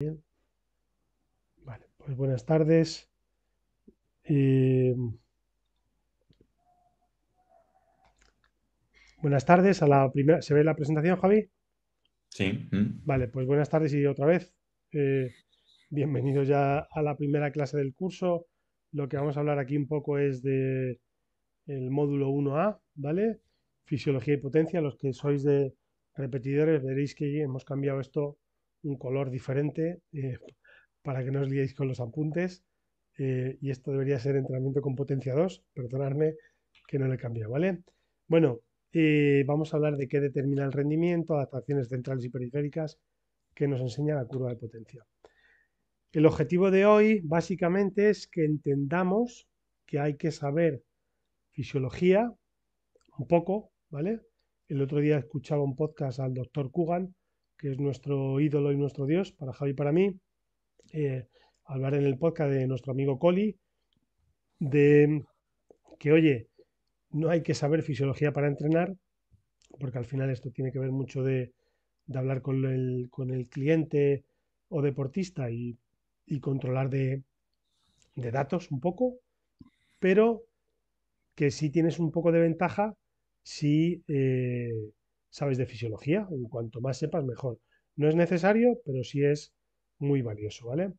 Bien. Vale, pues buenas tardes. Eh, buenas tardes a la primera. ¿Se ve la presentación, Javi? Sí. mm. Vale, pues buenas tardes y otra vez. eh, bienvenidos ya a la primera clase del curso. Lo que vamos a hablar aquí un poco es de el módulo 1A, ¿vale? Fisiología y potencia. Los que sois de repetidores veréis que hemos cambiado esto un color diferente eh, para que no os liéis con los apuntes. eh, y esto debería ser entrenamiento con potencia 2. Perdonadme que no lo he cambiado, ¿vale? Bueno, eh, vamos a hablar de qué determina el rendimiento, adaptaciones centrales y periféricas que nos enseña la curva de potencia. El objetivo de hoy básicamente es que entendamos que hay que saber fisiología un poco, ¿vale? El otro día escuchaba un podcast al doctor Kugan, que es nuestro ídolo y nuestro dios, para Javi y para mí, eh, hablar en el podcast de nuestro amigo Coli, de que, oye, no hay que saber fisiología para entrenar, porque al final esto tiene que ver mucho de, hablar con el, con el cliente o deportista y, y controlar de, de datos un poco, pero que sí tienes un poco de ventaja si eh, sabes de fisiología. En cuanto más sepas, mejor. No es necesario, pero sí es muy valioso, ¿vale?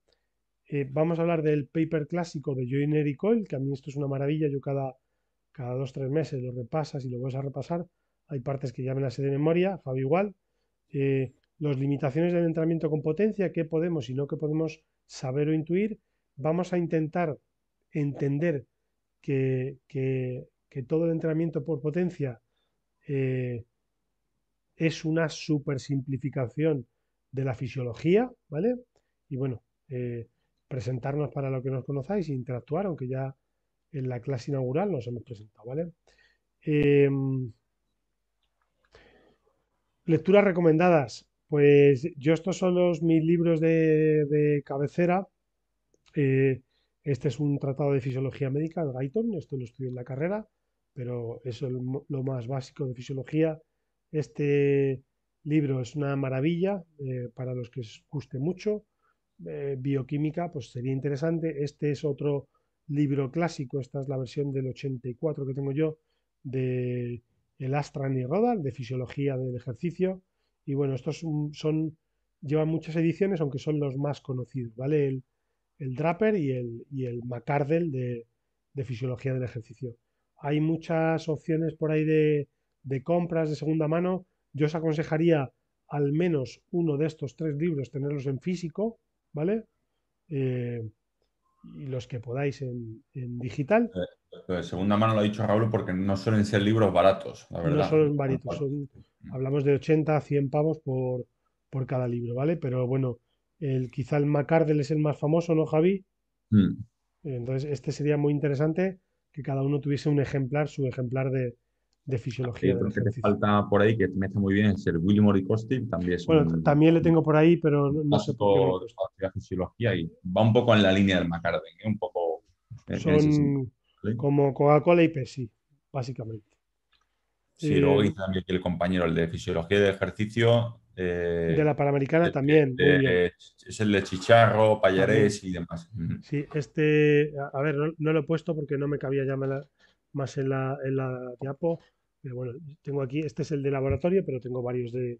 Eh, vamos a hablar del paper clásico de Joyner y Coyle, que a mí esto es una maravilla. Yo cada, cada dos tres meses lo repasas y lo vuelves a repasar. Hay partes que ya me las sé de memoria, Javi igual. Eh, las limitaciones del entrenamiento con potencia, qué podemos y no qué podemos saber o intuir. Vamos a intentar entender que, que- que todo el entrenamiento por potencia eh, es una super simplificación de la fisiología, ¿vale? Y bueno, eh, presentarnos para lo que nos conozcáis e interactuar, aunque ya en la clase inaugural nos hemos presentado, ¿vale? Em, lecturas recomendadas. Pues yo estos son los mis libros de, de cabecera. Eh, este es un tratado de fisiología médica, el Guyton, esto lo estudié en la carrera, pero es el mo- lo más básico de fisiología. Este libro es una maravilla eh, para los que os guste mucho. Eh, bioquímica, pues sería interesante. Este es otro libro clásico, esta es la versión del 84 que tengo yo, de el Astran y Rodal, de fisiología del ejercicio. Y bueno, estos son, llevan muchas ediciones, aunque son los más conocidos, ¿vale? El, el Draper y el, y el McCardell de, de fisiología del ejercicio. Hay muchas opciones por ahí de, de compras de segunda mano. Yo os aconsejaría al menos uno de estos tres libros tenerlos en físico, ¿vale? Eh, y los que podáis en, en digital. Lo de segunda mano lo ha dicho Raúl porque no suelen ser libros baratos, la No verdad. son baritos, son, hablamos de 80 100 pavos por, por cada libro, ¿vale? Pero bueno, el, quizá el McCardell es el más famoso, ¿no, Javi? Mm. Entonces, este sería muy interesante que cada uno tuviese un ejemplar, su ejemplar de, de fisiología que te falta por ahí que me hace muy bien es el Wilmore y también es Bueno, un también le tengo por ahí, pero no, sé por qué de fisiología y va un poco en la línea del McCarden, ¿eh? un poco. Son como Coca-Cola y Pepsi, básicamente. Sí, Eh, luego dice también que el compañero, el de fisiología del ejercicio, eh, de la Panamericana el también, de- es el de Chicharro, Pallarés y demás. Sí, este, a ver, no, no lo he puesto porque no me cabía ya más en la, en la diapo, bueno, tengo aquí, este es el de laboratorio, pero tengo varios de,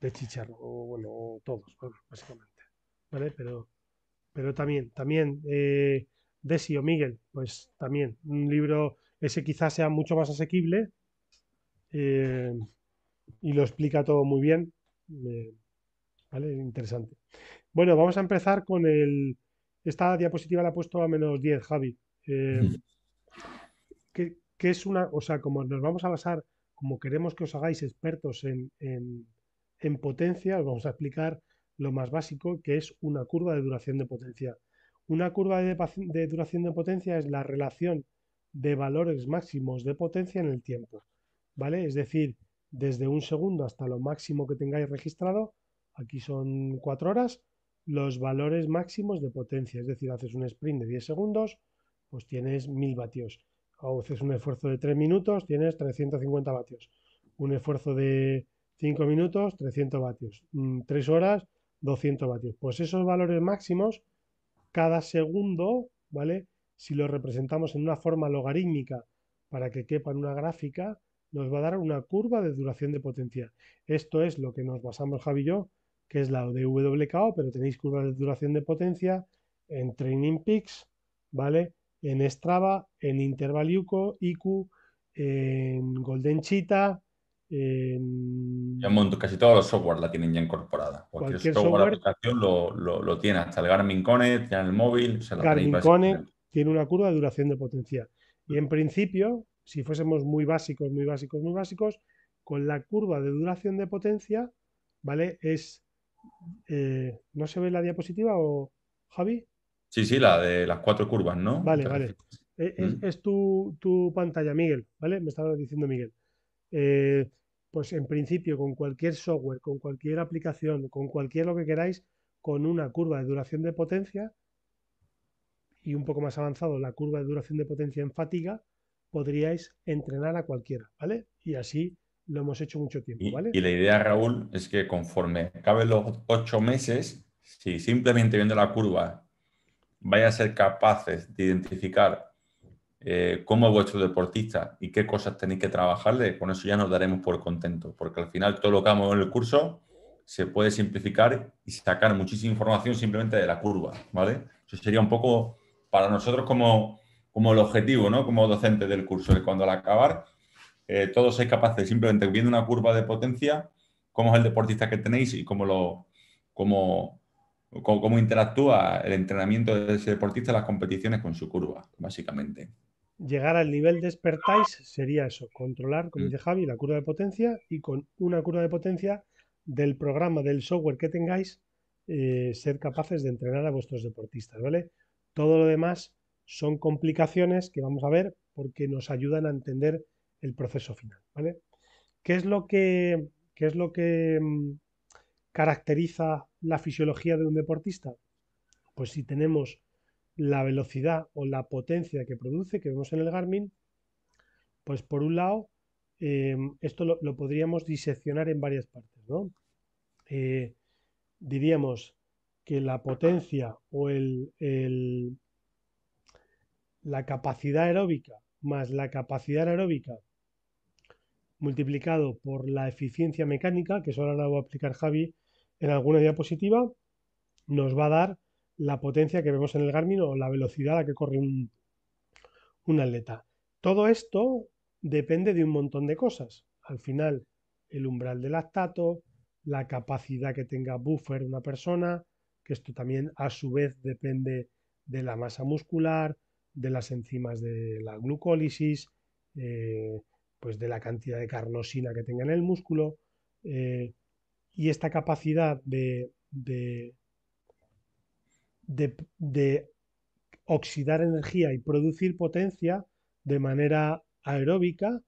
de chicharro, o bueno, o todos, bueno, básicamente, ¿vale? Pero, pero también, también, eh, Desi o Miguel, pues también, un libro, ese quizás sea mucho más asequible eh, y lo explica todo muy bien, ¿vale? Interesante. Bueno, vamos a empezar con el... Esta diapositiva la he puesto a menos 10, Javi. Eh, ¿qué, qué es una... O sea, como nos vamos a basar, como queremos que os hagáis expertos en, en, en potencia, os vamos a explicar lo más básico, que es una curva de duración de potencia. Una curva de, duración de potencia es la relación de valores máximos de potencia en el tiempo, ¿vale? Es decir, desde un segundo hasta lo máximo que tengáis registrado, aquí son cuatro horas, los valores máximos de potencia. Es decir, haces un sprint de 10 segundos, pues tienes 1000 vatios. O haces un esfuerzo de 3 minutos, tienes 350 vatios. Un esfuerzo de 5 minutos, 300 vatios. 3 horas, 200 vatios. Pues esos valores máximos, cada segundo, ¿vale? Si lo representamos en una forma logarítmica para que quepa en una gráfica, nos va a dar una curva de duración de potencia. Esto es lo que nos basamos Javi y yo, que es la de WKO, pero tenéis curvas de duración de potencia en Training Peaks, ¿vale? En Strava, en Interval IQ, en Golden Cheetah, en... casi todos los software la tienen ya incorporada. Cualquier, software, aplicación lo, lo, tiene, hasta el Garmin Connect, ya en el móvil. Garmin Connect tiene una curva de duración de potencia. Y en principio, si fuésemos muy básicos, muy básicos, muy básicos, con la curva de duración de potencia, ¿vale? Es. Eh, ¿No se ve la diapositiva o Javi? Sí, sí, la de las cuatro curvas, ¿no? Vale, vale. Eh, es, tu, tu, pantalla, Miguel, ¿vale? Me estaba diciendo Miguel. Eh, pues en principio con cualquier software, con cualquier aplicación, con cualquier lo que queráis, con una curva de duración de potencia y un poco más avanzado la curva de duración de potencia en fatiga, podríais entrenar a cualquiera, ¿vale? Y así lo hemos hecho mucho tiempo, ¿vale? Y, la idea, Raúl, es que conforme acaben los ocho meses, si simplemente viendo la curva vaya a ser capaces de identificar eh, cómo es vuestro deportista y qué cosas tenéis que trabajarle, con eso ya nos daremos por contentos, porque al final todo lo que hagamos en el curso se puede simplificar y sacar muchísima información simplemente de la curva, ¿vale? Eso sería un poco para nosotros como, como el objetivo, ¿no? Como docente del curso, que cuando al acabar eh, todos seáis capaces simplemente viendo una curva de potencia, cómo es el deportista que tenéis y cómo lo... Cómo, cómo, interactúa el entrenamiento de ese deportista en las competiciones con su curva, básicamente llegar al nivel de expertise sería eso, controlar, como mm. dice Javi, la curva de potencia y con una curva de potencia del programa, del software que tengáis, eh, ser capaces de entrenar a vuestros deportistas, ¿vale? Todo lo demás son complicaciones que vamos a ver porque nos ayudan a entender el proceso final, ¿vale? ¿Qué es lo que, qué es lo que mm, caracteriza la fisiología de un deportista? Pues si tenemos la velocidad o la potencia que produce, que vemos en el Garmin, pues por un lado, em, esto lo, podríamos diseccionar en varias partes, ¿no? Eh, diríamos que la potencia o el, la capacidad aeróbica más la capacidad aeróbica multiplicado por la eficiencia mecánica, que eso ahora lo va a explicar Javi en alguna diapositiva, nos va a dar la potencia que vemos en el Garmin o la velocidad a la que corre un, un atleta. Todo esto depende de un montón de cosas. Al final, el umbral de lactato, la capacidad que tenga buffer una persona, que esto también a su vez depende de la masa muscular, de las enzimas de la glucólisis, eh, pues de la cantidad de carnosina que tenga en el músculo. Eh, y esta capacidad de, de, oxidar energía y producir potencia de manera aeróbica,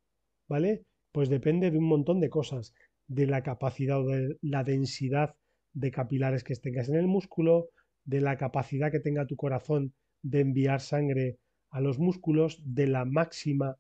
¿vale? Pues depende de un montón de cosas, de la capacidad o de la densidad de capilares que tengas en el músculo, de la capacidad que tenga tu corazón de enviar sangre a los músculos, de la máxima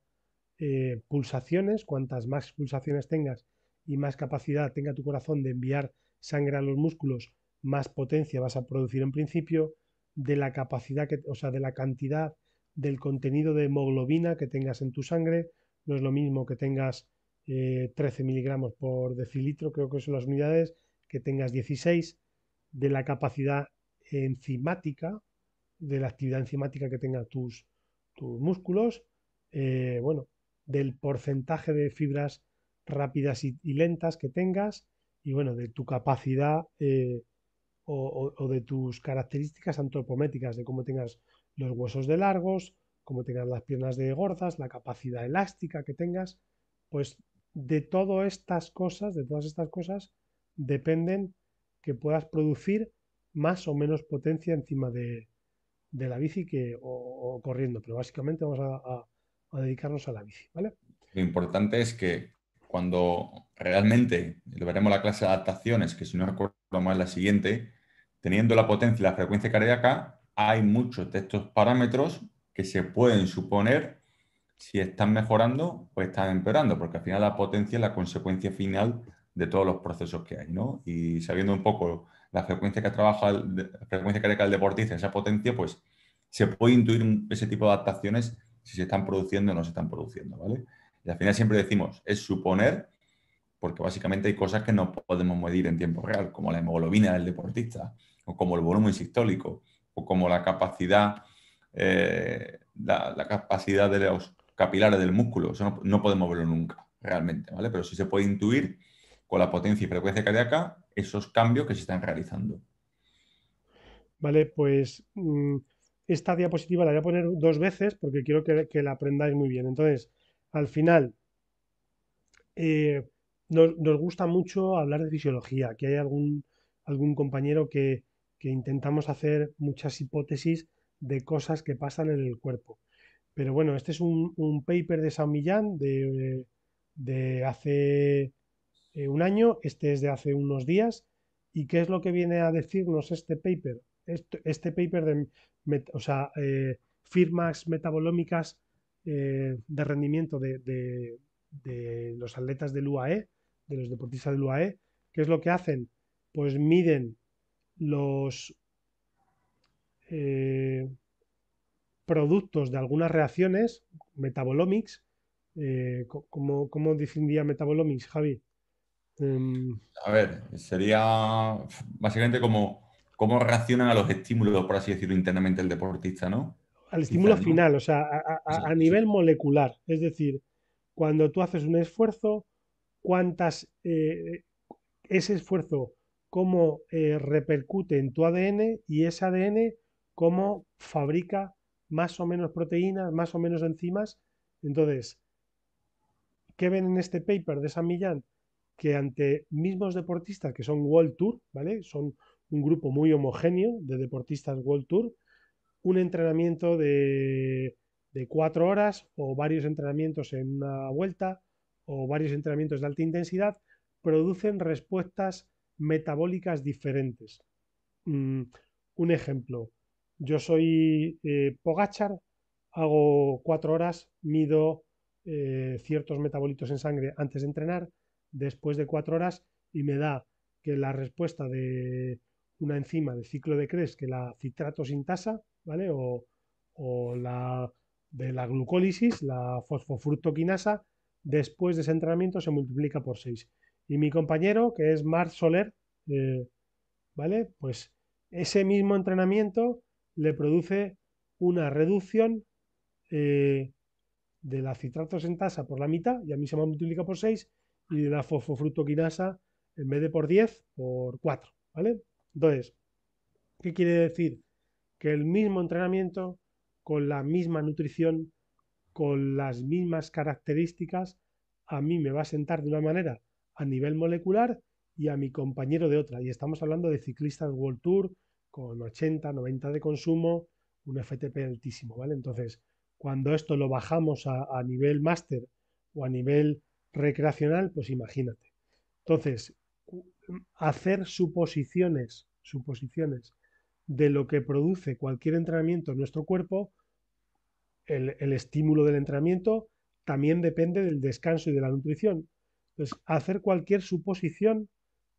eh, pulsaciones, cuantas más pulsaciones tengas y más capacidad tenga tu corazón de enviar sangre a los músculos, más potencia vas a producir en principio, de la capacidad, que, o sea, de la cantidad del contenido de hemoglobina que tengas en tu sangre. No es lo mismo que tengas 13 eh, miligramos por decilitro, creo que son las unidades, que tengas 16, de la capacidad enzimática, de la actividad enzimática que tengan tus, tus músculos, eh, bueno, del porcentaje de fibras rápidas y, lentas que tengas y bueno, de tu capacidad eh, o, de tus características antropométricas, de cómo tengas los huesos de largos, cómo tengas las piernas de gordas, la capacidad elástica que tengas, pues de todas estas cosas, de todas estas cosas, dependen que puedas producir más o menos potencia encima de, la bici que, o, corriendo, pero básicamente vamos a, a, dedicarnos a la bici, ¿vale? Lo importante es que cuando realmente veremos la clase de adaptaciones, que si no recuerdo mal la siguiente, teniendo la potencia y la frecuencia cardíaca, hay muchos de estos parámetros que se pueden suponer si están mejorando o están empeorando, porque al final la potencia es la consecuencia final de todos los procesos que hay, ¿no? Y sabiendo un poco la frecuencia que trabaja, la frecuencia cardíaca del deportista, esa potencia, pues se puede intuir ese tipo de adaptaciones si se están produciendo o no se están produciendo, ¿vale? Y al final siempre decimos, es suponer, porque básicamente hay cosas que no podemos medir en tiempo real, como la hemoglobina del deportista, o como el volumen sistólico, o como la capacidad, eh, la, capacidad de los capilares del músculo. Eso no, podemos verlo nunca, realmente, ¿vale? Pero sí se puede intuir con la potencia y frecuencia cardíaca esos cambios que se están realizando. Vale, pues mm, esta diapositiva la voy a poner dos veces porque quiero que, la aprendáis muy bien. Entonces, al final, eh, nos, gusta mucho hablar de fisiología, que hay algún, algún compañero que, intentamos hacer muchas hipótesis de cosas que pasan en el cuerpo. Pero bueno, este es un, paper de San Millán de, hace eh, un año, este es de hace unos días. ¿Y qué es lo que viene a decirnos este paper? Este, paper de eh, firmas metabolómicas eh, de rendimiento de, los atletas del UAE, de los deportistas del UAE, ¿qué es lo que hacen? Pues miden los eh, productos de algunas reacciones, metabolomics. ¿cómo, ¿Cómo definiría metabolomics, Javi? Em, a ver, sería básicamente como cómo reaccionan a los estímulos, por así decirlo, internamente el deportista, ¿no? Al estímulo final, o sea, a, nivel molecular. Es decir, cuando tú haces un esfuerzo, cuántas eh, ese esfuerzo cómo eh, repercute en tu ADN y ese ADN cómo fabrica más o menos proteínas, más o menos enzimas. Entonces, ¿qué ven en este paper de San Millán? Que ante mismos deportistas que son World Tour, ¿vale? Son un grupo muy homogéneo de deportistas World Tour, un entrenamiento de, cuatro horas o varios entrenamientos en una vuelta o varios entrenamientos de alta intensidad producen respuestas metabólicas diferentes. Mm, un ejemplo, yo soy eh, Pogachar, hago cuatro horas, mido eh, ciertos metabolitos en sangre antes de entrenar, después de cuatro horas y me da que la respuesta de una enzima del ciclo de Krebs que la citrato sintasa, O, la de la glucólisis, la fosfofructoquinasa, después de ese entrenamiento se multiplica por 6. Y mi compañero, que es Marc Soler, eh, ¿vale? Pues ese mismo entrenamiento le produce una reducción eh, de la citrato sintasa por la mitad, y a mí se me multiplica por 6, y de la fosfofructoquinasa, en vez de por 10, por 4, ¿vale? Entonces, ¿qué quiere decir? Que el mismo entrenamiento, con la misma nutrición, con las mismas características, a mí me va a sentar de una manera a nivel molecular y a mi compañero de otra. Y estamos hablando de ciclistas World Tour con 80, 90 de consumo, un FTP altísimo, ¿vale? Entonces, cuando esto lo bajamos a, a nivel máster o a nivel recreacional, pues imagínate. Entonces, hacer suposiciones, suposiciones de lo que produce cualquier entrenamiento en nuestro cuerpo, el, estímulo del entrenamiento también depende del descanso y de la nutrición. Entonces, hacer cualquier suposición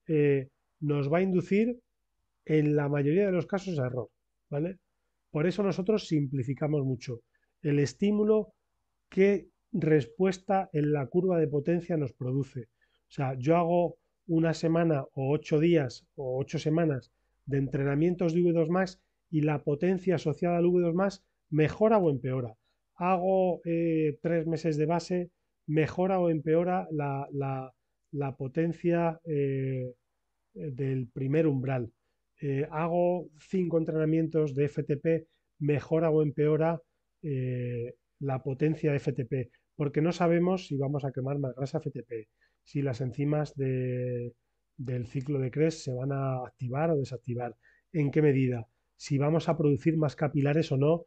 eh, nos va a inducir en la mayoría de los casos a error, ¿vale? Por eso nosotros simplificamos mucho. El estímulo, qué respuesta en la curva de potencia nos produce. O sea, yo hago una semana o ocho días o ocho semanas de entrenamientos de V2 Max y la potencia asociada al V2 Max mejora o empeora. Hago eh, tres meses de base, mejora o empeora la, potencia eh, del primer umbral. Eh, hago cinco entrenamientos de FTP, mejora o empeora la potencia de FTP, porque no sabemos si vamos a quemar más grasa FTP, si las enzimas del ciclo de Krebs se van a activar o desactivar, en qué medida, si vamos a producir más capilares o no,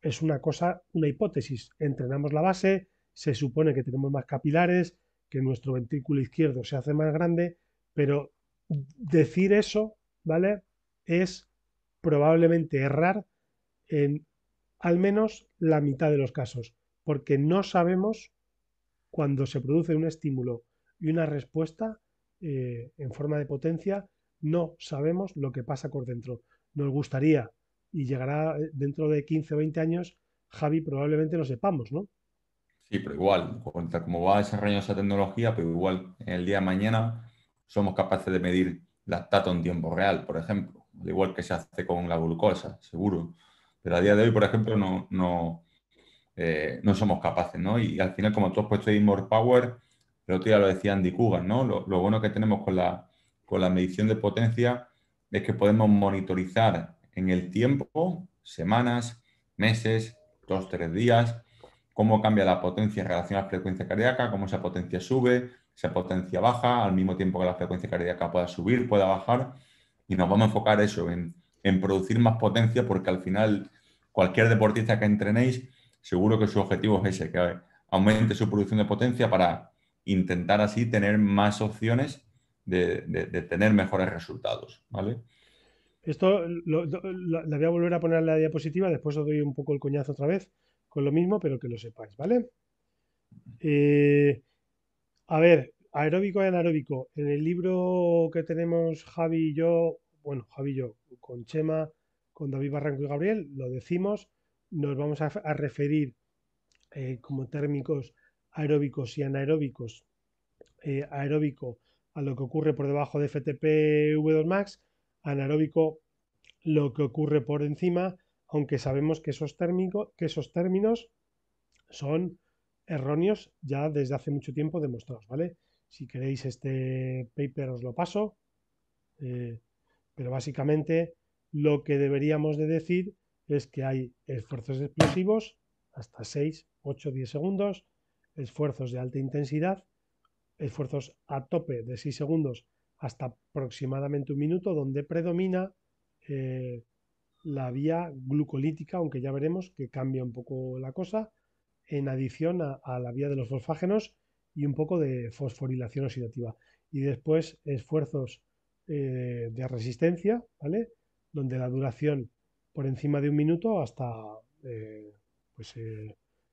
es una cosa, una hipótesis. Entrenamos la base, se supone que tenemos más capilares, que nuestro ventrículo izquierdo se hace más grande, pero decir eso, ¿vale? Es probablemente errar en al menos la mitad de los casos, porque no sabemos cuando se produce un estímulo y una respuesta, eh, en forma de potencia, no sabemos lo que pasa por dentro. Nos gustaría, y llegará eh, dentro de 15 o 20 años, Javi, probablemente lo sepamos, ¿no? Sí, pero igual, como va desarrollando esa tecnología, pero igual el día de mañana somos capaces de medir lactato en tiempo real, por ejemplo, al igual que se hace con la glucosa, seguro. Pero a día de hoy, por ejemplo, no, no, eh, no somos capaces, ¿no? Y al final, como tú has puesto More Power, el otro día lo decía Andy Coogan, ¿no? Lo, bueno que tenemos con la, con la medición de potencia es que podemos monitorizar en el tiempo, semanas, meses, dos, tres días, cómo cambia la potencia en relación a la frecuencia cardíaca, cómo esa potencia sube, esa potencia baja, al mismo tiempo que la frecuencia cardíaca pueda subir, pueda bajar, y nos vamos a enfocar eso, en, en producir más potencia, porque al final cualquier deportista que entrenéis, seguro que su objetivo es ese, que aumente su producción de potencia para intentar así tener más opciones de, tener mejores resultados, ¿vale? Esto lo, voy a volver a poner en la diapositiva, después os doy un poco el coñazo otra vez con lo mismo, pero que lo sepáis, ¿vale? Eh, a ver, aeróbico y anaeróbico. En el libro que tenemos Javi y yo, bueno, Javi y yo, con Chema, con David Barranco y Gabriel, lo decimos, nos vamos a, referir eh, como térmicos aeróbicos y anaeróbicos, eh, aeróbico a lo que ocurre por debajo de FTP V2 Max, anaeróbico lo que ocurre por encima, aunque sabemos que esos, términos son erróneos ya desde hace mucho tiempo demostrados, ¿vale? Si queréis este paper os lo paso, eh, pero básicamente lo que deberíamos de decir es que hay esfuerzos explosivos hasta 6, 8, 10 segundos, esfuerzos de alta intensidad, esfuerzos a tope de 6 segundos hasta aproximadamente un minuto, donde predomina eh, la vía glucolítica, aunque ya veremos que cambia un poco la cosa, en adición a, la vía de los fosfágenos y un poco de fosforilación oxidativa. Y después esfuerzos eh, de resistencia, ¿vale? Donde la duración por encima de un minuto hasta eh, pues,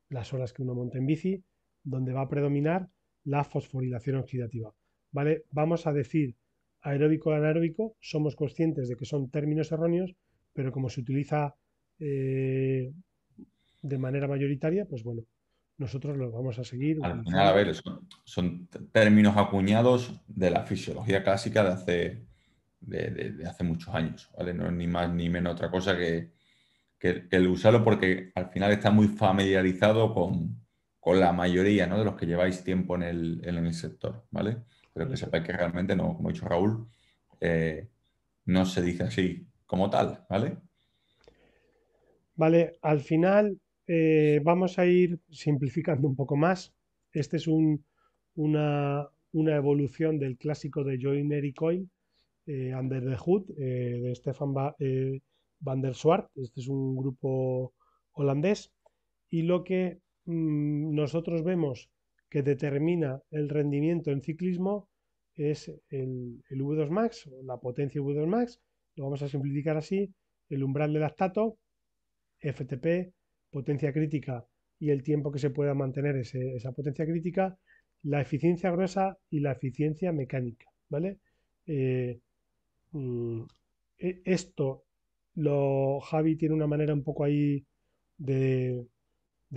las horas que uno monta en bici, donde va a predominar la fosforilación oxidativa. ¿Vale? Vamos a decir aeróbico anaeróbico, somos conscientes de que son términos erróneos, pero como se utiliza eh, de manera mayoritaria, pues bueno, nosotros los vamos a seguir. Al final, a ver, son, términos acuñados de la fisiología clásica de hace, de, hace muchos años, ¿vale? No es ni más ni menos otra cosa que, que, el usarlo porque al final está muy familiarizado con, la mayoría ¿no? de los que lleváis tiempo en el, en el sector, ¿vale? Pero que sepáis que realmente no, como ha dicho Raúl, eh, no se dice así como tal, ¿vale? Vale, al final eh, vamos a ir simplificando un poco más. Este es un, una, evolución del clásico de Joyner y Coil, eh, Under the Hood, de Stefan van der Swart, este es un grupo holandés, y lo que mm, nosotros vemos que determina el rendimiento en ciclismo es el, V2 Max, la potencia V2 Max, lo vamos a simplificar así, el umbral de lactato, FTP, potencia crítica y el tiempo que se pueda mantener esa potencia crítica, la eficiencia gruesa y la eficiencia mecánica, ¿vale? Eh, mm, e, esto lo, Javi tiene una manera un poco ahí de,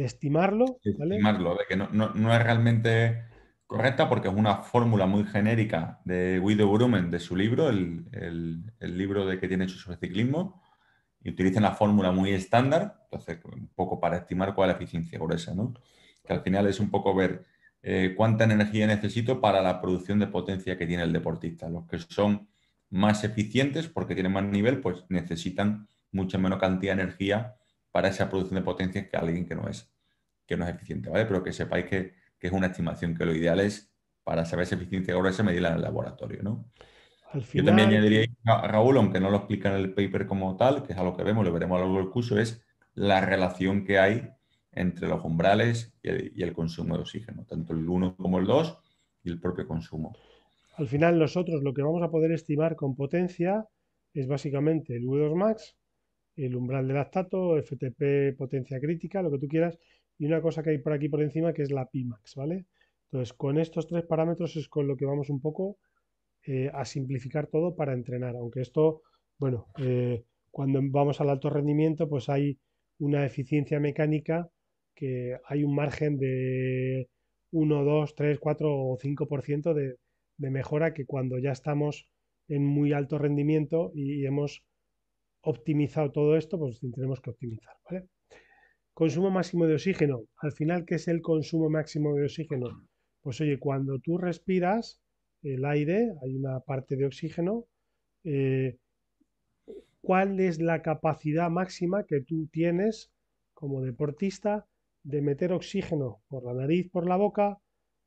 estimarlo. Estimarlo, de que no, es realmente correcta porque es una fórmula muy genérica de Guido Brumen de su libro, el, libro de que tiene hecho sobre ciclismo, y utilizan la fórmula muy estándar, entonces un poco para estimar cuál es la eficiencia gruesa, ¿no? Que al final es un poco ver eh, cuánta energía necesito para la producción de potencia que tiene el deportista. Los que son más eficientes porque tienen más nivel, pues necesitan mucha menos cantidad de energía para esa producción de potencia que alguien que no es, que no es eficiente, ¿vale? Pero que sepáis que, es una estimación, que lo ideal es para saber esa eficiencia gruesa medirla en el laboratorio, ¿no? Yo también añadiría a Raúl, aunque no lo explica en el paper como tal, que es algo que vemos, lo veremos a lo largo del curso, es la relación que hay entre los umbrales y el, y el consumo de oxígeno, tanto el 1 como el 2 y el propio consumo. Al final nosotros lo que vamos a poder estimar con potencia es básicamente el V2 max, el umbral de lactato, FTP potencia crítica, lo que tú quieras, y una cosa que hay por aquí por encima que es la Pimax, ¿vale? Entonces, con estos tres parámetros es con lo que vamos un poco eh, a simplificar todo para entrenar. Aunque esto, bueno, eh, cuando vamos al alto rendimiento, pues hay una eficiencia mecánica que hay un margen de 1, 2, 3, 4 o 5% de, de mejora que cuando ya estamos en muy alto rendimiento y, hemos optimizado todo esto, pues tenemos que optimizar. Consumo máximo de oxígeno. Al final, ¿qué es el consumo máximo de oxígeno? Pues oye, cuando tú respiras el aire, hay una parte de oxígeno. Eh, ¿Cuál es la capacidad máxima que tú tienes como deportista de meter oxígeno por la nariz, por la boca,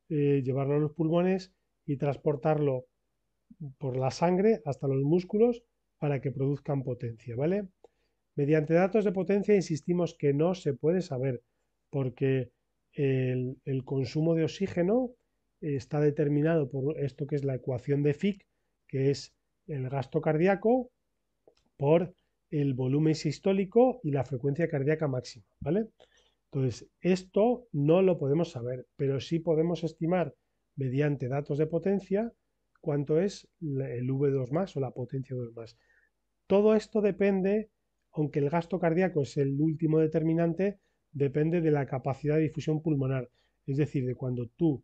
eh, llevarlo a los pulmones y transportarlo por la sangre hasta los músculos para que produzcan potencia, ¿vale? Mediante datos de potencia insistimos que no se puede saber porque el, consumo de oxígeno está determinado por esto que es la ecuación de Fick, que es el gasto cardíaco por el volumen sistólico y la frecuencia cardíaca máxima, ¿vale? Entonces, esto no lo podemos saber, pero sí podemos estimar mediante datos de potencia cuánto es el V2 más o la potencia 2 más. Todo esto depende, aunque el gasto cardíaco es el último determinante, depende de la capacidad de difusión pulmonar, es decir, de cuando tú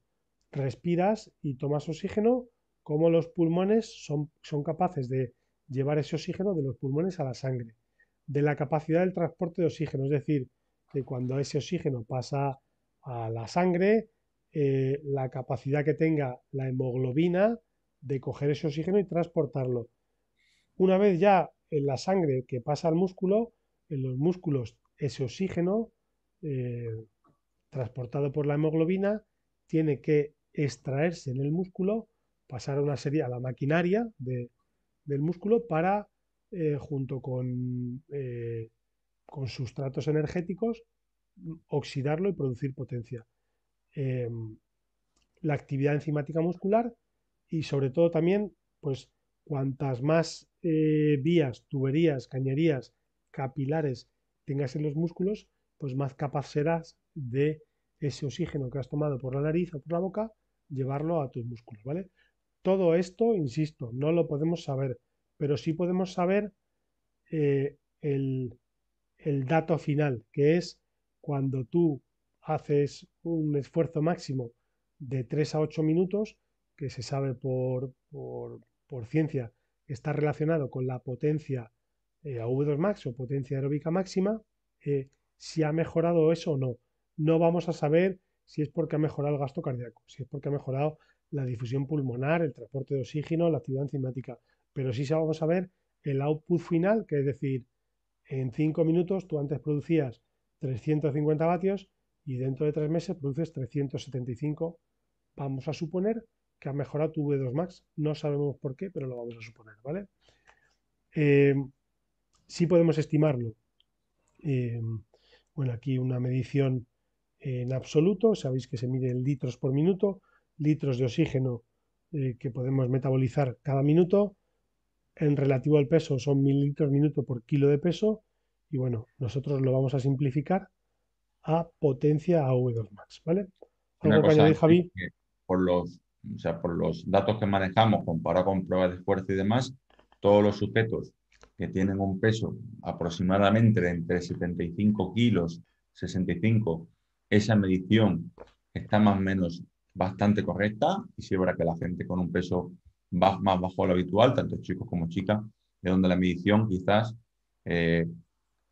respiras y tomas oxígeno, cómo los pulmones son, son capaces de llevar ese oxígeno de los pulmones a la sangre, de la capacidad del transporte de oxígeno, es decir, de cuando ese oxígeno pasa a la sangre, eh, la capacidad que tenga la hemoglobina de coger ese oxígeno y transportarlo. Una vez ya en la sangre que pasa al músculo, en los músculos ese oxígeno eh, transportado por la hemoglobina tiene que extraerse en el músculo, pasar a una serie a la maquinaria del músculo para, eh, junto con, eh, con sustratos energéticos, oxidarlo y producir potencia. Em, la actividad enzimática muscular y sobre todo también, pues cuantas más eh, vías, tuberías, cañerías, capilares tengas en los músculos, pues más capaz serás de ese oxígeno que has tomado por la nariz o por la boca, llevarlo a tus músculos, ¿vale? Todo esto, insisto, no lo podemos saber, pero sí podemos saber eh, el, el dato final, que es cuando tú haces un esfuerzo máximo de 3 a 8 minutos, que se sabe por, por, ciencia está relacionado con la potencia eh, a V2 max o potencia aeróbica máxima, eh, si ha mejorado eso o no. No vamos a saber si es porque ha mejorado el gasto cardíaco, si es porque ha mejorado la difusión pulmonar, el transporte de oxígeno, la actividad enzimática, pero sí vamos a ver el output final, que es decir, en 5 minutos tú antes producías 350 vatios y dentro de 3 meses produces 375, vamos a suponer, que ha mejorado tu V2 Max. No sabemos por qué, pero lo vamos a suponer, ¿vale? Eh, sí podemos estimarlo. Eh, bueno, aquí una medición en absoluto, sabéis que se mide en litros por minuto, litros de oxígeno eh, que podemos metabolizar cada minuto. En relativo al peso son mililitros minuto por kilo de peso. Y bueno, nosotros lo vamos a simplificar a potencia a V2 Max, ¿vale? ¿Algo que añadir, Javi? Por los o sea, por los datos que manejamos comparado con pruebas de esfuerzo y demás, todos los sujetos que tienen un peso aproximadamente entre 75 kilos, 65, esa medición está más o menos bastante correcta y es verdad que la gente con un peso más bajo de lo habitual, tanto chicos como chicas, de donde la medición quizás eh,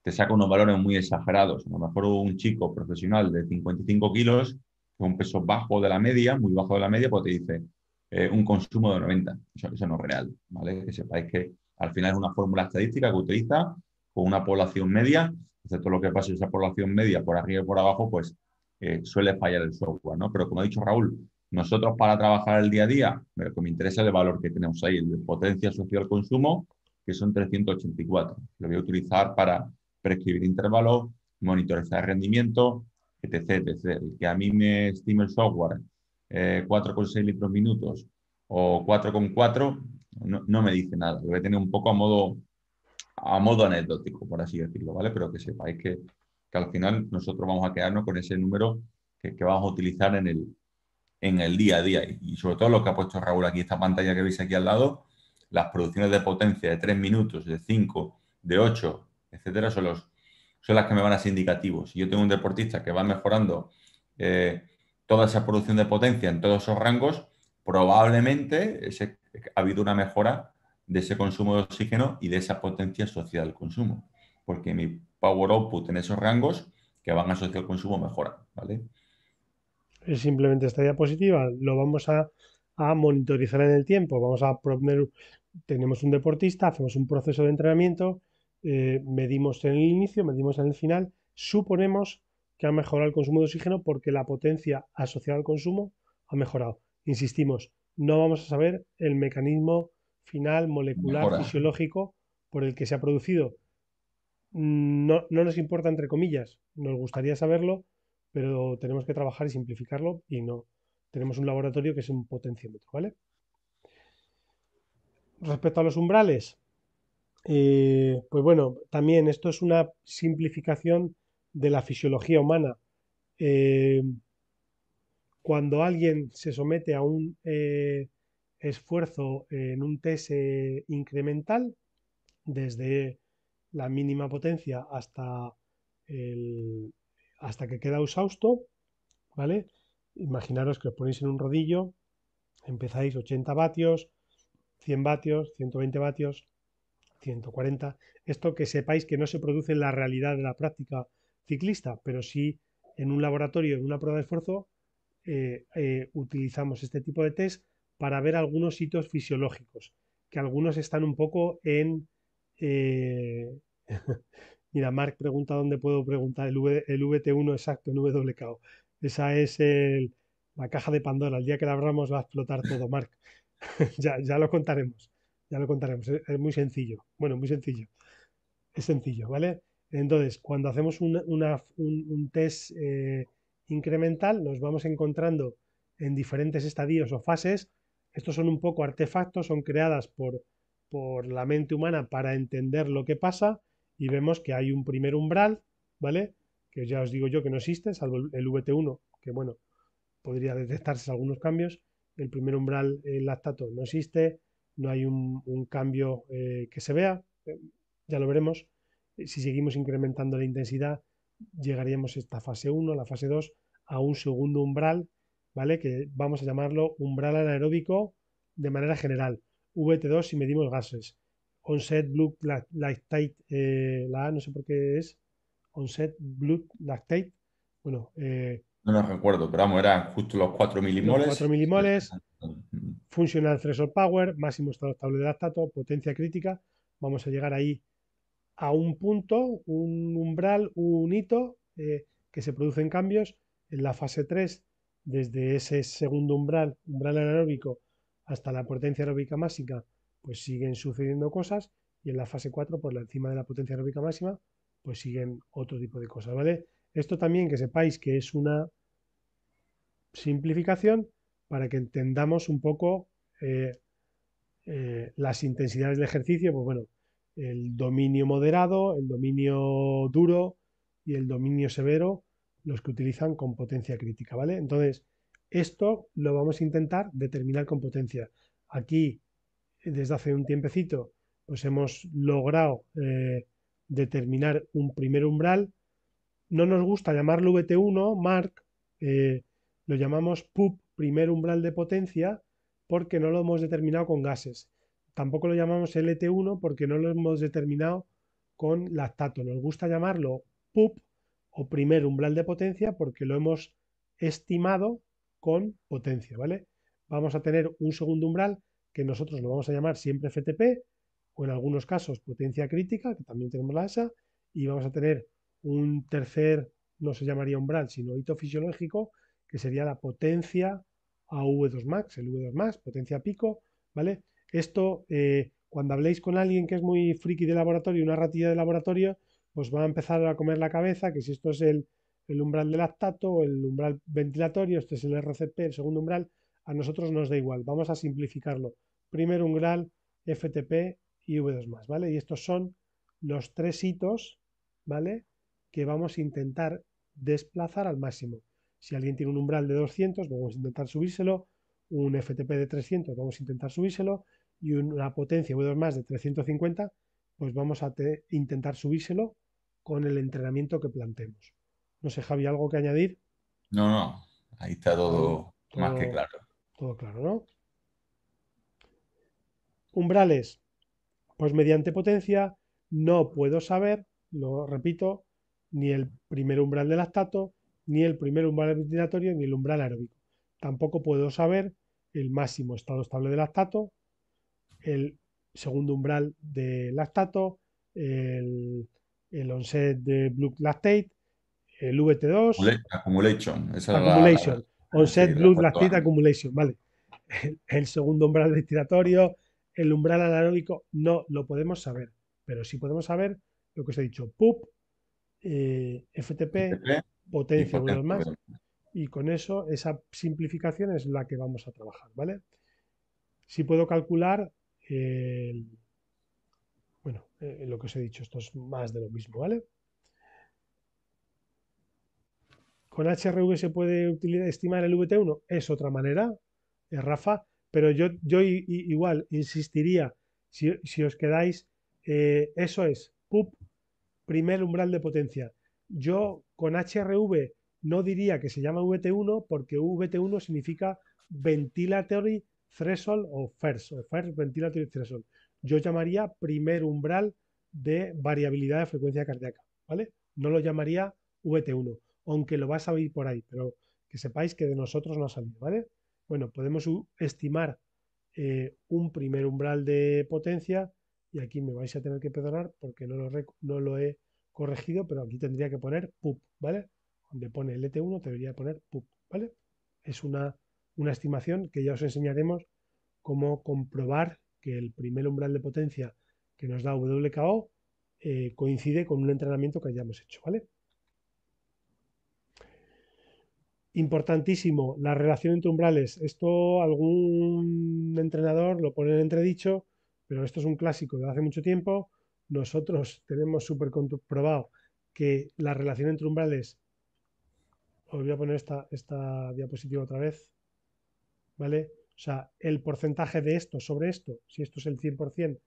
te saca unos valores muy exagerados. A lo mejor un chico profesional de 55 kilos un peso bajo de la media, muy bajo de la media, pues te dice eh, un consumo de 90. Eso, no es real, ¿vale? Que sepáis que al final es una fórmula estadística que utiliza con una población media, todo lo que pasa en esa población media por arriba y por abajo, pues eh, suele fallar el software, ¿no? Pero como ha dicho Raúl, nosotros para trabajar el día a día, lo que me interesa es el valor que tenemos ahí, el de potencia social consumo, que son 384. Lo voy a utilizar para prescribir intervalos, monitorizar rendimiento, etc, etc. Que a mí me estime el software eh, 4,6 litros minutos o 4,4 no, no, me dice nada. Lo voy a tener un poco a modo, a modo anecdótico, por así decirlo, ¿vale? Pero que sepáis que, que al final nosotros vamos a quedarnos con ese número que, que vamos a utilizar en el, en el día a día. Y sobre todo lo que ha puesto Raúl aquí, esta pantalla que veis aquí al lado, las producciones de potencia de 3 minutos, de 5, de 8, etcétera, son, los, son las que me van a ser indicativos. Si yo tengo un deportista que va mejorando eh, toda esa producción de potencia en todos esos rangos, probablemente ha habido una mejora de ese consumo de oxígeno y de esa potencia asociada al consumo. Porque mi power output en esos rangos que van asociados al consumo mejora. ¿vale? es simplemente esta diapositiva, lo vamos a, monitorizar en el tiempo. Vamos a poner, tenemos un deportista, hacemos un proceso de entrenamiento, eh, medimos en el inicio, medimos en el final, suponemos que ha mejorado el consumo de oxígeno porque la potencia asociada al consumo ha mejorado. Insistimos, no vamos a saber el mecanismo final molecular fisiológico por el que se ha producido. No, no nos importa entre comillas, nos gustaría saberlo pero tenemos que trabajar y simplificarlo y no. Tenemos un laboratorio que es un potenciómetro, ¿vale? Respecto a los umbrales, eh, pues bueno, también esto es una simplificación de la fisiología humana. Eh, cuando alguien se somete a un eh, esfuerzo en un test incremental, desde la mínima potencia hasta hasta que queda exhausto, ¿vale? Imaginaros que os ponéis en un rodillo, empezáis 80 vatios, 100 vatios, 120 vatios, 140. Esto que sepáis que no se produce en la realidad de la práctica ciclista, pero sí en un laboratorio, en una prueba de esfuerzo, eh, eh, utilizamos este tipo de test para ver algunos hitos fisiológicos, que algunos están un poco en... Eh, Mira, Mark pregunta dónde puedo preguntar el, VT1 exacto en WKO. Esa es la caja de Pandora. El día que la abramos va a explotar todo, Mark. ya, ya lo contaremos. Ya lo contaremos. Es, muy sencillo. Bueno, muy sencillo. Es sencillo, ¿vale? Entonces, cuando hacemos un, test eh, incremental, nos vamos encontrando en diferentes estadios o fases. Estos son un poco artefactos, son creadas por, por la mente humana para entender lo que pasa y vemos que hay un primer umbral, ¿vale? Que ya os digo yo que no existe, salvo el VT1, que bueno, podría detectarse algunos cambios. El primer umbral, el lactato, no existe, no hay un, cambio eh, que se vea, eh, ya lo veremos. Eh, si seguimos incrementando la intensidad, llegaríamos a esta fase 1, la fase 2, a un segundo umbral, ¿vale? Que vamos a llamarlo umbral anaeróbico de manera general. VT2 si medimos gases. Onset Blood Lactate, la A no sé por qué es, Onset Blood Lactate, bueno. No lo recuerdo, pero vamos, eran justo los 4 milimoles. 4 milimoles, Functional Threshold Power, máximo estado estable de lactato, potencia crítica, vamos a llegar ahí a un punto, un umbral, un hito eh, que se producen cambios en la fase 3, desde ese segundo umbral, umbral anaeróbico, hasta la potencia aeróbica máxima, pues siguen sucediendo cosas y en la fase 4, por encima de la potencia aeróbica máxima, pues siguen otro tipo de cosas, ¿vale? Esto también que sepáis que es una simplificación para que entendamos un poco eh, eh, las intensidades de ejercicio, pues bueno, el dominio moderado, el dominio duro y el dominio severo, los que utilizan con potencia crítica, ¿vale? Entonces, esto lo vamos a intentar determinar con potencia. Aquí desde hace un tiempecito, pues hemos logrado eh, determinar un primer umbral. No nos gusta llamarlo VT1, Mark, eh, lo llamamos PUP, primer umbral de potencia, porque no lo hemos determinado con gases. Tampoco lo llamamos LT1 porque no lo hemos determinado con lactato. Nos gusta llamarlo PUP o primer umbral de potencia porque lo hemos estimado con potencia, ¿vale? Vamos a tener un segundo umbral que nosotros lo vamos a llamar siempre FTP o en algunos casos potencia crítica, que también tenemos la ESA, y vamos a tener un tercer, no se llamaría umbral, sino hito fisiológico, que sería la potencia a V2 max, el V2 max, potencia pico, ¿vale? Esto, eh, cuando habléis con alguien que es muy friki de laboratorio, una ratilla de laboratorio, pues va a empezar a comer la cabeza, que si esto es el, umbral de lactato el umbral ventilatorio, este es el RCP, el segundo umbral, a nosotros nos da igual, vamos a simplificarlo. Primer umbral, FTP y V2+, ¿vale? Y estos son los tres hitos, ¿vale? Que vamos a intentar desplazar al máximo. Si alguien tiene un umbral de 200, vamos a intentar subírselo, un FTP de 300, vamos a intentar subírselo, y una potencia V2 más de 350, pues vamos a intentar subírselo con el entrenamiento que planteemos. No sé, Javi, ¿algo que añadir? No, no, ahí está todo, más que claro. Todo claro, ¿no? Umbrales, pues mediante potencia no puedo saber, lo repito, ni el primer umbral de lactato, ni el primer umbral ventilatorio, ni el umbral aeróbico. Tampoco puedo saber el máximo estado estable de lactato, el segundo umbral de lactato, el, el onset de blood lactate, el VT2. Accumulation. accumulation. onset blood lactate accumulation. Vale. El, segundo umbral respiratorio, el umbral anaeróbico, no lo podemos saber. Pero sí podemos saber lo que os he dicho. PUP, eh, FTP, potencia, más. Y con eso, esa simplificación es la que vamos a trabajar, ¿vale? Si puedo calcular bueno, eh, lo que os he dicho, esto es más de lo mismo, ¿vale? ¿Con HRV se puede utilizar, estimar el VT1? Es otra manera, es Rafa, pero yo, yo igual insistiría, si, os quedáis, eh, eso es, PUP, primer umbral de potencia. Yo con HRV no diría que se llama VT1 porque VT1 significa Ventilatory Threshold o FIRST, o Ventilatory Threshold. Yo llamaría primer umbral de variabilidad de frecuencia cardíaca, ¿vale? No lo llamaría VT1, aunque lo vas a oír por ahí, pero que sepáis que de nosotros no ha salido, ¿vale? Bueno, podemos estimar eh, un primer umbral de potencia y aquí me vais a tener que perdonar porque no lo, he corregido, pero aquí tendría que poner PUP, ¿vale? Donde pone LT1 debería poner PUP, ¿vale? Es una una estimación que ya os enseñaremos cómo comprobar que el primer umbral de potencia que nos da WKO eh, coincide con un entrenamiento que hayamos hecho, ¿vale? Importantísimo, la relación entre umbrales. Esto algún entrenador lo pone en entredicho, pero esto es un clásico de hace mucho tiempo. Nosotros tenemos súper comprobado que la relación entre umbrales... Os voy a poner esta, esta diapositiva otra vez. ¿vale? O sea, el porcentaje de esto sobre esto, si esto es el 100%,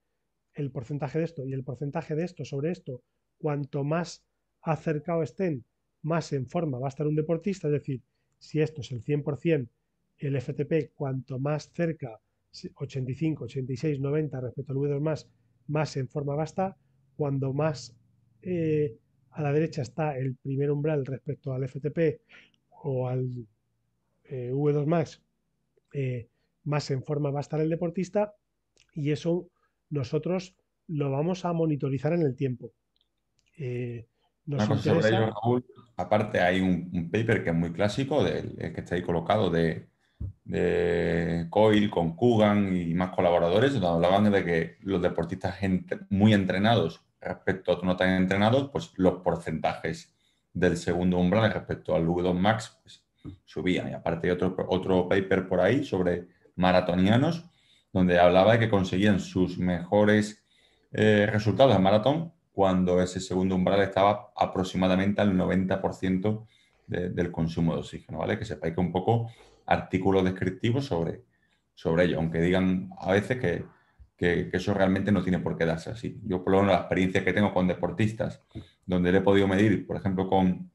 el porcentaje de esto y el porcentaje de esto sobre esto, cuanto más acercado estén, más en forma va a estar un deportista, es decir, si esto es el 100%, el FTP, cuanto más cerca, 85, 86, 90 respecto al V2 más, más en forma va a estar, cuando más eh, a la derecha está el primer umbral respecto al FTP o al eh, V2 max eh, más en forma va a estar el deportista y eso nosotros lo vamos a monitorizar en el tiempo. Eh, sobre ello, Raúl, aparte hay un, paper que es muy clásico, del, que está ahí colocado de, de Coil con Kugan y más colaboradores, donde hablaban de que los deportistas muy entrenados respecto a otros no tan entrenados, pues los porcentajes del segundo umbral respecto al V2 Max pues, subían. Y aparte hay otro, otro paper por ahí sobre maratonianos, donde hablaba de que conseguían sus mejores eh, resultados en maratón cuando ese segundo umbral estaba aproximadamente al 90% del consumo de oxígeno, ¿vale? Que sepáis que un poco artículos descriptivos sobre, sobre ello, aunque digan a veces que, que, eso realmente no tiene por qué darse así. Yo, por lo menos, la experiencia que tengo con deportistas, donde le he podido medir, por ejemplo, con,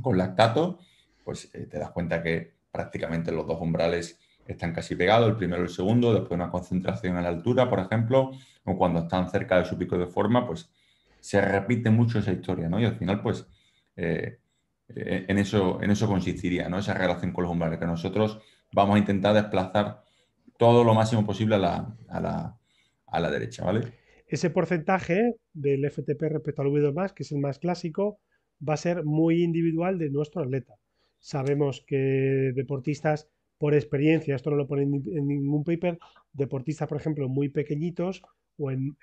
con lactato, pues eh, te das cuenta que prácticamente los dos umbrales están casi pegados, el primero y el segundo, después una concentración a la altura, por ejemplo, o cuando están cerca de su pico de forma, pues se repite mucho esa historia, ¿no? Y al final, pues, eh, en, eso, en eso consistiría, ¿no? Esa relación con los umbrales, que nosotros vamos a intentar desplazar todo lo máximo posible a la, a la, a la derecha, ¿vale? Ese porcentaje del FTP respecto al V2+, que es el más clásico, va a ser muy individual de nuestro atleta. Sabemos que deportistas, por experiencia, esto no lo ponen en ningún paper, deportistas, por ejemplo, muy pequeñitos o en,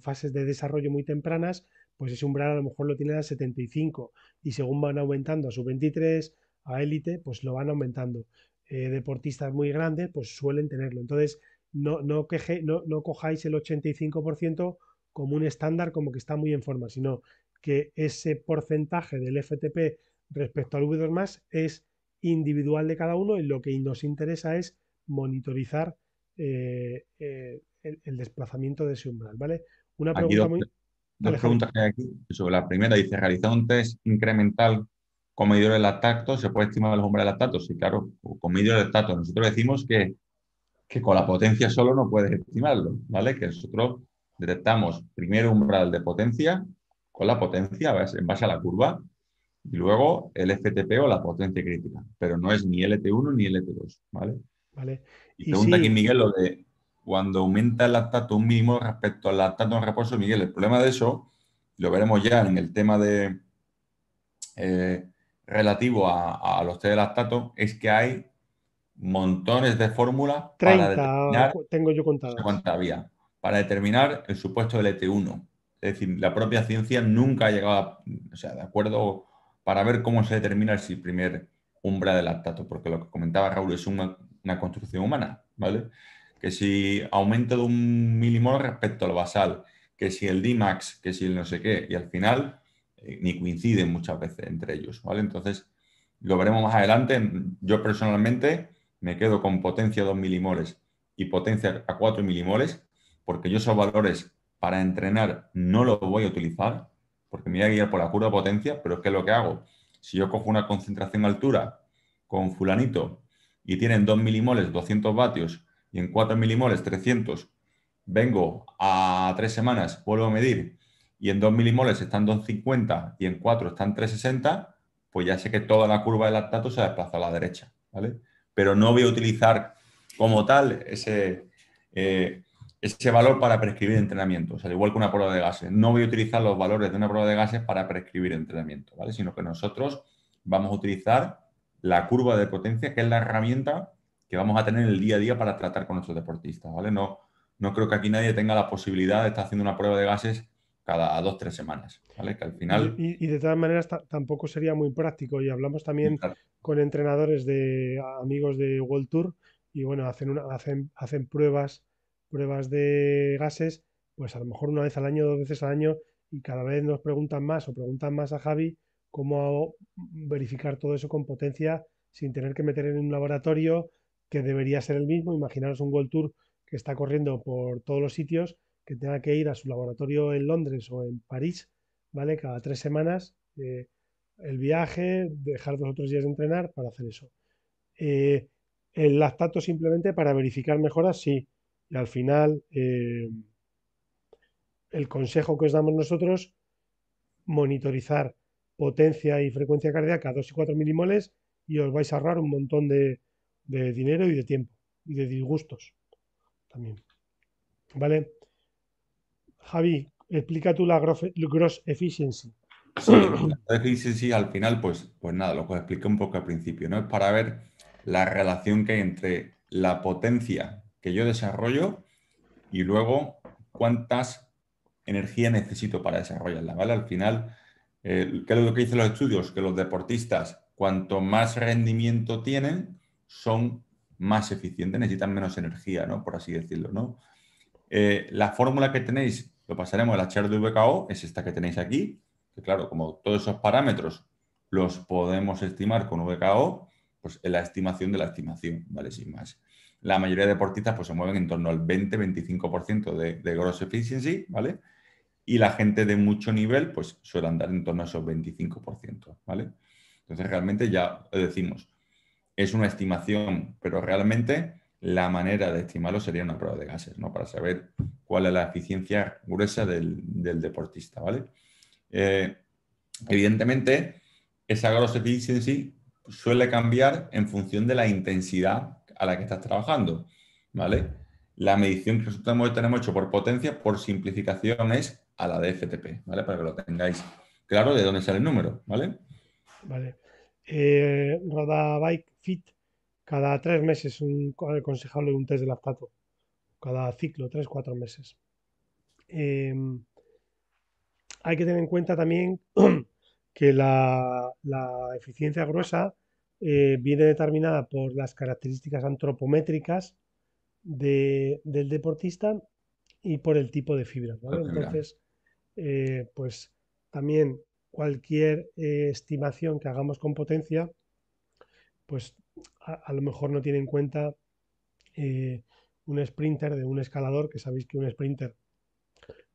fases de desarrollo muy tempranas, pues ese umbral a lo mejor lo tienen a 75 y según van aumentando a su 23, a élite, pues lo van aumentando. Eh, deportistas muy grandes, pues suelen tenerlo. Entonces, no, no, no, no cojáis el 85% como un estándar, como que está muy en forma, sino que ese porcentaje del FTP respecto al V2 más es individual de cada uno y lo que nos interesa es monitorizar eh, eh, el, desplazamiento de ese umbral, ¿vale? Una pregunta muy... Dos preguntas que hay aquí. Sobre la primera dice, realizar un test incremental con medidores de lactato, ¿se puede estimar el umbral de lactato? Sí, claro, con medidores de lactato. Nosotros decimos que, que con la potencia solo no puedes estimarlo, ¿vale? Que nosotros detectamos primero umbral de potencia con la potencia en base a la curva y luego el FTP o la potencia crítica, pero no es ni LT1 ni LT2, ¿vale? Vale. Y, pregunta aquí Miguel lo de cuando aumenta el lactato un mínimo respecto al lactato en reposo, Miguel, el problema de eso, lo veremos ya en el tema de eh, relativo a, los test de lactato, es que hay montones de fórmulas para determinar tengo yo contado. había, para determinar el supuesto del ET1. Es decir, la propia ciencia nunca ha llegado a, o sea, de acuerdo para ver cómo se determina el primer umbral de lactato, porque lo que comentaba Raúl es una, construcción humana, ¿vale? Que si aumenta de un milimol respecto al basal, que si el Dmax, que si el no sé qué, y al final eh, ni coinciden muchas veces entre ellos, ¿vale? Entonces, lo veremos más adelante. Yo personalmente me quedo con potencia 2 milimoles y potencia a 4 milimoles, porque yo esos valores para entrenar no los voy a utilizar, porque me voy a guiar por la curva potencia, pero es que lo que hago, si yo cojo una concentración altura con fulanito y tienen 2 milimoles 200 vatios y en 4 milimoles 300, vengo a tres semanas, vuelvo a medir y en 2 milimoles están 250 y en 4 están 360, pues ya sé que toda la curva de lactato se desplaza a la derecha, ¿vale? Pero no voy a utilizar como tal ese, eh, ese valor para prescribir entrenamientos, al igual que una prueba de gases. No voy a utilizar los valores de una prueba de gases para prescribir entrenamiento, ¿vale? Sino que nosotros vamos a utilizar la curva de potencia, que es la herramienta que vamos a tener en el día a día para tratar con nuestros deportistas, ¿vale? No, no creo que aquí nadie tenga la posibilidad de estar haciendo una prueba de gases cada dos, tres semanas, ¿vale? Que al final... Y, de todas maneras tampoco sería muy práctico y hablamos también con entrenadores de amigos de World Tour y bueno, hacen, una, hacen, hacen pruebas pruebas de gases, pues a lo mejor una vez al año, dos veces al año, y cada vez nos preguntan más o preguntan más a Javi cómo verificar todo eso con potencia sin tener que meter en un laboratorio que debería ser el mismo. Imaginaros un World Tour que está corriendo por todos los sitios, que tenga que ir a su laboratorio en Londres o en París, ¿vale? Cada tres semanas, eh, el viaje, dejar dos o tres días de entrenar para hacer eso. Eh, el lactato simplemente para verificar mejoras, sí, y al final, eh, el consejo que os damos nosotros, monitorizar potencia y frecuencia cardíaca a 2 y 4 milimoles y os vais a ahorrar un montón de, dinero y de tiempo y de disgustos también. ¿Vale? Javi, explica tú la gross efficiency. Sí, la efficiency al final, pues, pues nada, lo que expliqué un poco al principio, ¿no? Es para ver la relación que hay entre la potencia que yo desarrollo y luego cuántas energía necesito para desarrollarla, ¿vale? Al final, eh, ¿qué es lo que dicen los estudios? Que los deportistas, cuanto más rendimiento tienen, son más eficientes, necesitan menos energía, ¿no? Por así decirlo, ¿no? Eh, la fórmula que tenéis, lo pasaremos, la chart de VKO, es esta que tenéis aquí, que claro, como todos esos parámetros los podemos estimar con VKO, pues es la estimación de la estimación, ¿vale? Sin más la mayoría de deportistas pues, se mueven en torno al 20-25% de, de gross efficiency, ¿vale? Y la gente de mucho nivel, pues suele andar en torno a esos 25%, ¿vale? Entonces, realmente ya decimos, es una estimación, pero realmente la manera de estimarlo sería una prueba de gases, ¿no? Para saber cuál es la eficiencia gruesa del, deportista, ¿vale? Eh, evidentemente, esa gross efficiency suele cambiar en función de la intensidad a la que estás trabajando, ¿vale? La medición que nosotros tenemos hecho por potencia, por simplificación, es a la de FTP, ¿vale? Para que lo tengáis claro de dónde sale el número, ¿vale? Vale. Eh, Roda Bike Fit, cada tres meses un aconsejable un test de lactato. Cada ciclo, tres, cuatro meses. Em, hay que tener en cuenta también que la, la eficiencia gruesa eh, viene determinada por las características antropométricas del deportista y por el tipo de fibras. Entonces, eh, pues también cualquier eh, estimación que hagamos con potencia, pues a, lo mejor no tiene en cuenta eh, un sprinter de un escalador, que sabéis que un sprinter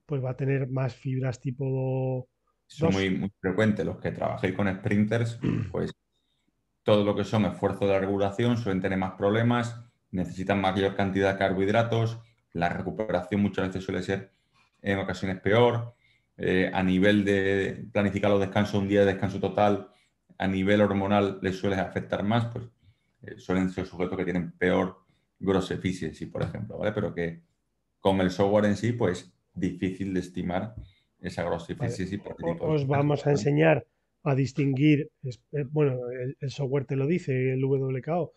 pues va a tener más fibras tipo... Son muy, muy frecuente los que trabajéis con sprinters, pues todo lo que son esfuerzos de regulación suelen tener más problemas, necesitan mayor cantidad de carbohidratos, la recuperación muchas veces suele ser en ocasiones peor, eh, a nivel de planificar los descansos, un día de descanso total, a nivel hormonal les suele afectar más, pues eh, suelen ser sujetos que tienen peor gross efficiency, por ejemplo, ¿vale? Pero que con el software en sí, pues difícil de estimar esa gross efficiency. Os vamos a enseñar a distinguir, eh, bueno, el, software te lo dice, el WKO,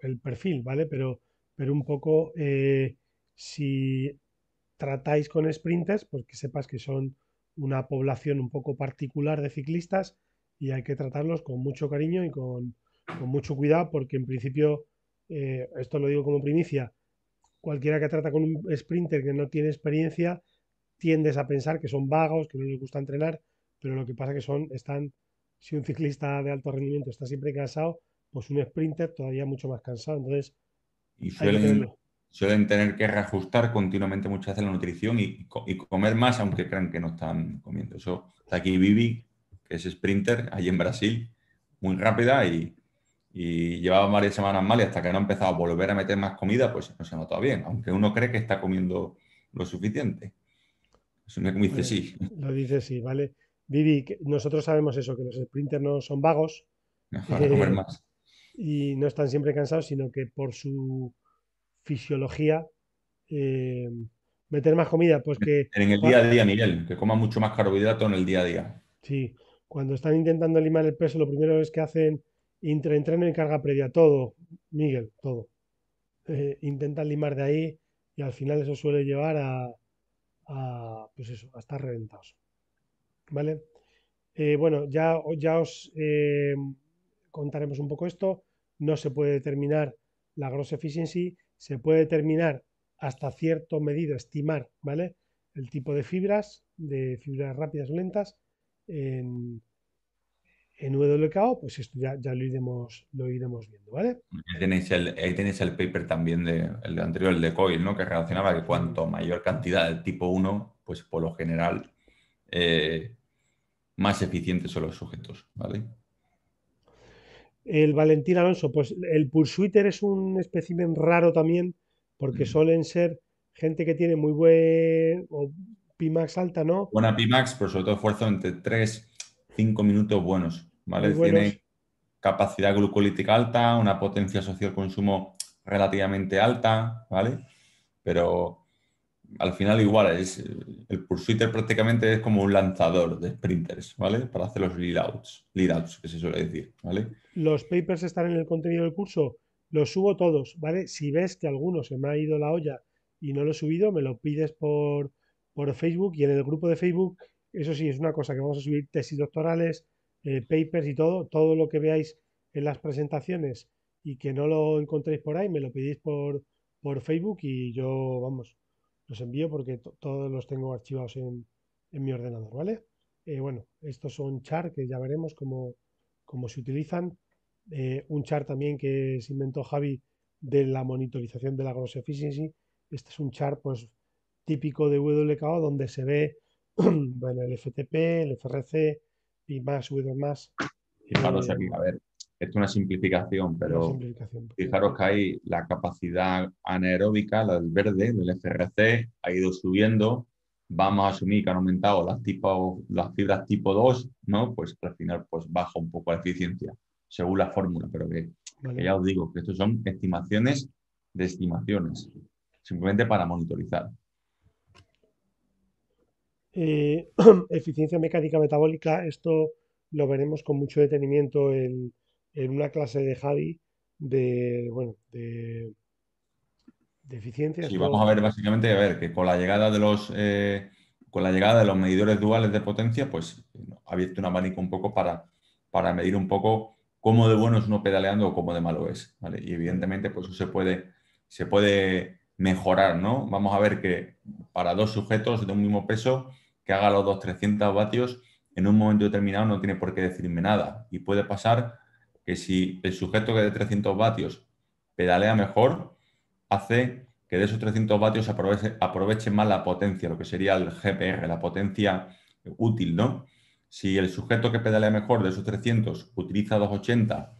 el perfil, ¿vale? Pero, pero un poco, si tratáis con sprinters, pues que sepas que son una población un poco particular de ciclistas y hay que tratarlos con mucho cariño y con, mucho cuidado porque en principio, eh, esto lo digo como primicia, cualquiera que trata con un sprinter que no tiene experiencia, tiendes a pensar que son vagos, que no les gusta entrenar, pero lo que pasa que son, están, si un ciclista de alto rendimiento está siempre cansado, pues un sprinter todavía mucho más cansado. Entonces, y suelen, suelen tener que reajustar continuamente muchas veces la nutrición y, comer más, aunque crean que no están comiendo. Eso está aquí Vivi, que es sprinter, allí en Brasil, muy rápida y, llevaba varias semanas mal y hasta que no ha empezado a volver a meter más comida, pues no se ha notado bien, aunque uno cree que está comiendo lo suficiente. Eso me dice sí. Lo dice sí, ¿vale? Vivi, nosotros sabemos eso, que los sprinters no son vagos. comer más. Y no están siempre cansados, sino que por su fisiología, eh, meter más comida, pues que... En el día a día, Miguel, que coma mucho más carbohidrato en el día a día. Sí, cuando están intentando limar el peso, lo primero es que hacen intraentreno y carga previa, todo, Miguel, todo. Eh, intentan limar de ahí y al final eso suele llevar a, pues eso, a estar reventados. ¿Vale? Eh, bueno, ya, ya os contaremos un poco esto. No se puede determinar la gross efficiency se puede determinar hasta cierto medido, estimar, ¿vale? El tipo de fibras, de fibras rápidas o lentas en, en pues esto ya, ya lo, iremos, lo iremos viendo, ¿vale? Ahí tenéis el, tenéis el paper también de, el anterior, el de Coil, ¿no? Que relacionaba que cuanto mayor cantidad del tipo 1, pues por lo general eh, más eficientes son los sujetos, ¿vale? El Valentín Alonso, pues el Pursuiter es un espécimen raro también, porque mm. suelen ser gente que tiene muy buen o Pimax alta, ¿no? Buena Pimax, pero sobre todo esfuerzo entre 3, 5 minutos buenos, ¿vale? Tiene capacidad glucolítica alta, una potencia social consumo relativamente alta, ¿vale? Pero al final igual es el Pursuiter prácticamente es como un lanzador de sprinters, ¿vale? Para hacer los lead outs, lead outs que se suele decir, ¿vale? los papers están en el contenido del curso, los subo todos, ¿vale? Si ves que alguno se me ha ido la olla y no lo he subido, me lo pides por, por Facebook y en el grupo de Facebook, eso sí, es una cosa que vamos a subir tesis doctorales, eh, papers y todo, todo lo que veáis en las presentaciones y que no lo encontréis por ahí, me lo pedís por, por Facebook y yo, vamos, los envío porque todos los tengo archivados en, en mi ordenador, ¿vale? Eh, bueno, estos son char que ya veremos cómo, cómo se utilizan. Eh, un chart también que se inventó Javi de la monitorización de la gross efficiency. Este es un chart pues, típico de WKO donde se ve bueno, el FTP, el FRC, y más, W más. Fijaros aquí, a ver, esto es una simplificación, pero fijaros que hay la capacidad anaeróbica, la del verde, del FRC, ha ido subiendo. Vamos a asumir que han aumentado las, tipo, las fibras tipo 2, ¿no? Pues al final pues baja un poco la eficiencia según la fórmula, pero que, ya os digo que estos son estimaciones de estimaciones, simplemente para monitorizar. Eh, eficiencia mecánica metabólica, esto lo veremos con mucho detenimiento en, una clase de Javi de, bueno, de, eficiencia. Sí, vamos a ver básicamente, a ver, que con la llegada de los... Eh, con la llegada de los medidores duales de potencia, pues ha abierto un abanico un poco para, para medir un poco cómo de bueno es uno pedaleando o cómo de malo es. ¿vale? Y evidentemente, pues eso se puede, se puede mejorar, ¿no? Vamos a ver que para dos sujetos de un mismo peso, que haga los dos 300 vatios, en un momento determinado no tiene por qué decirme nada. Y puede pasar que si el sujeto que de 300 vatios pedalea mejor, hace que de esos 300 vatios aproveche, más la potencia, lo que sería el GPR, la potencia útil, ¿no? Si el sujeto que pedalea mejor de esos 300 utiliza 280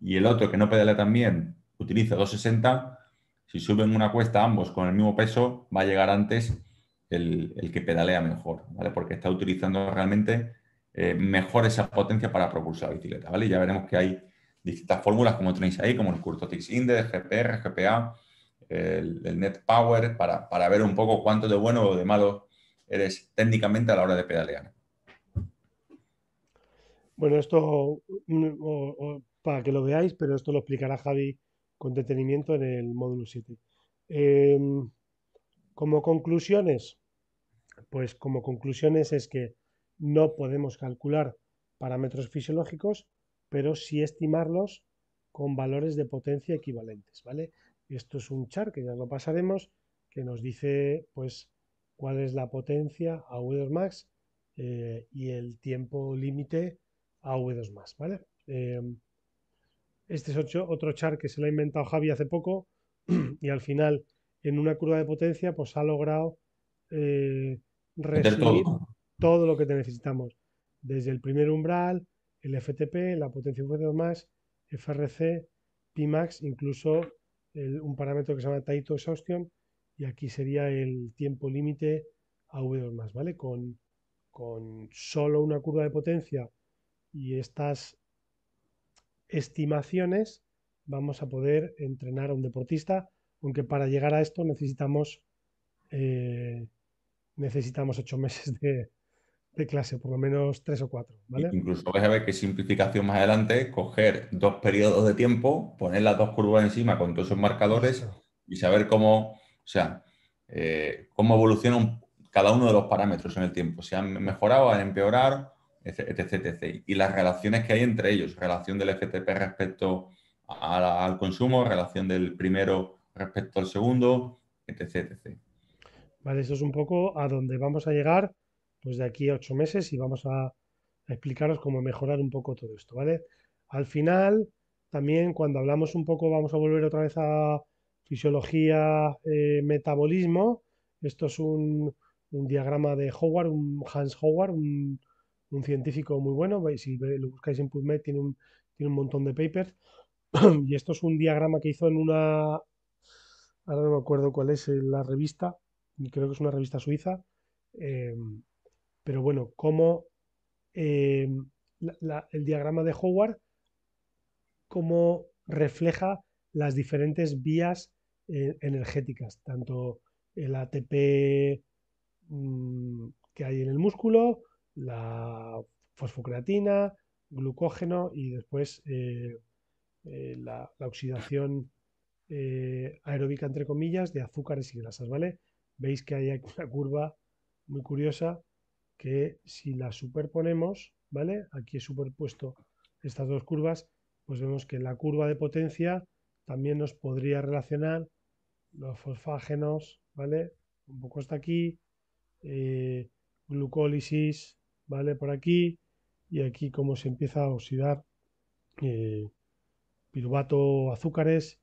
y el otro que no pedalea tan bien utiliza 260, si suben una cuesta ambos con el mismo peso, va a llegar antes el, que pedalea mejor, ¿vale? Porque está utilizando realmente eh, mejor esa potencia para propulsar la bicicleta, ¿vale? ya veremos que hay distintas fórmulas como tenéis ahí, como el Curtotix Index, GPR, GPA, el, Net Power, para, para, ver un poco cuánto de bueno o de malo eres técnicamente a la hora de pedalear. Bueno, esto mm, para que lo veáis, pero esto lo explicará Javi con detenimiento en el módulo 7. Em, como conclusiones, pues como conclusiones es que no podemos calcular parámetros fisiológicos, pero sí estimarlos con valores de potencia equivalentes, ¿vale? Esto es un chart que ya lo pasaremos, que nos dice pues cuál es la potencia a V2 max eh, y el tiempo límite a V2 max, ¿vale? Em, este es otro, chart que se lo ha inventado Javi hace poco y al final en una curva de potencia pues ha logrado eh, resumir todo. lo que necesitamos. Desde el primer umbral, el FTP, la potencia V2 más, FRC, Pimax, incluso un parámetro que se llama Taito Exhaustion, y aquí sería el tiempo límite a V2 más, ¿vale? Con, con solo una curva de potencia y estas estimaciones vamos a poder entrenar a un deportista, aunque para llegar a esto necesitamos eh, necesitamos ocho meses de, clase, por lo menos tres o cuatro. Incluso vais a ver que simplificación más adelante, coger dos periodos de tiempo, poner las dos curvas encima con todos esos marcadores y saber cómo, o sea, eh, cómo evoluciona cada uno de los parámetros en el tiempo, si han mejorado, han empeorado, etc, etc, Y las relaciones que hay entre ellos, relación del FTP respecto al consumo, relación del primero respecto al segundo, etc, etc. Vale, eso es un poco a donde vamos a llegar pues de aquí a ocho meses y vamos a, explicaros cómo mejorar un poco todo esto, ¿vale? Al final, también cuando hablamos un poco, vamos a volver otra vez a fisiología, eh, metabolismo. Esto es un, diagrama de Howard, un Hans Howard, un, científico muy bueno. Si lo buscáis en PubMed, tiene un, tiene un montón de papers. y esto es un diagrama que hizo en una, ahora no me acuerdo cuál es la revista, creo que es una revista suiza, eh, pero bueno, como eh, el diagrama de Howard, cómo refleja las diferentes vías eh, energéticas, tanto el ATP mm, que hay en el músculo, la fosfocreatina, glucógeno y después la, la, oxidación aeróbica, entre comillas, de azúcares y grasas, ¿vale? veis que hay una curva muy curiosa que si la superponemos, ¿vale? Aquí he superpuesto estas dos curvas, pues vemos que la curva de potencia también nos podría relacionar los fosfágenos, ¿vale? Un poco hasta aquí, eh, glucólisis, ¿vale? Por aquí, y aquí como se empieza a oxidar eh, piruvato, azúcares.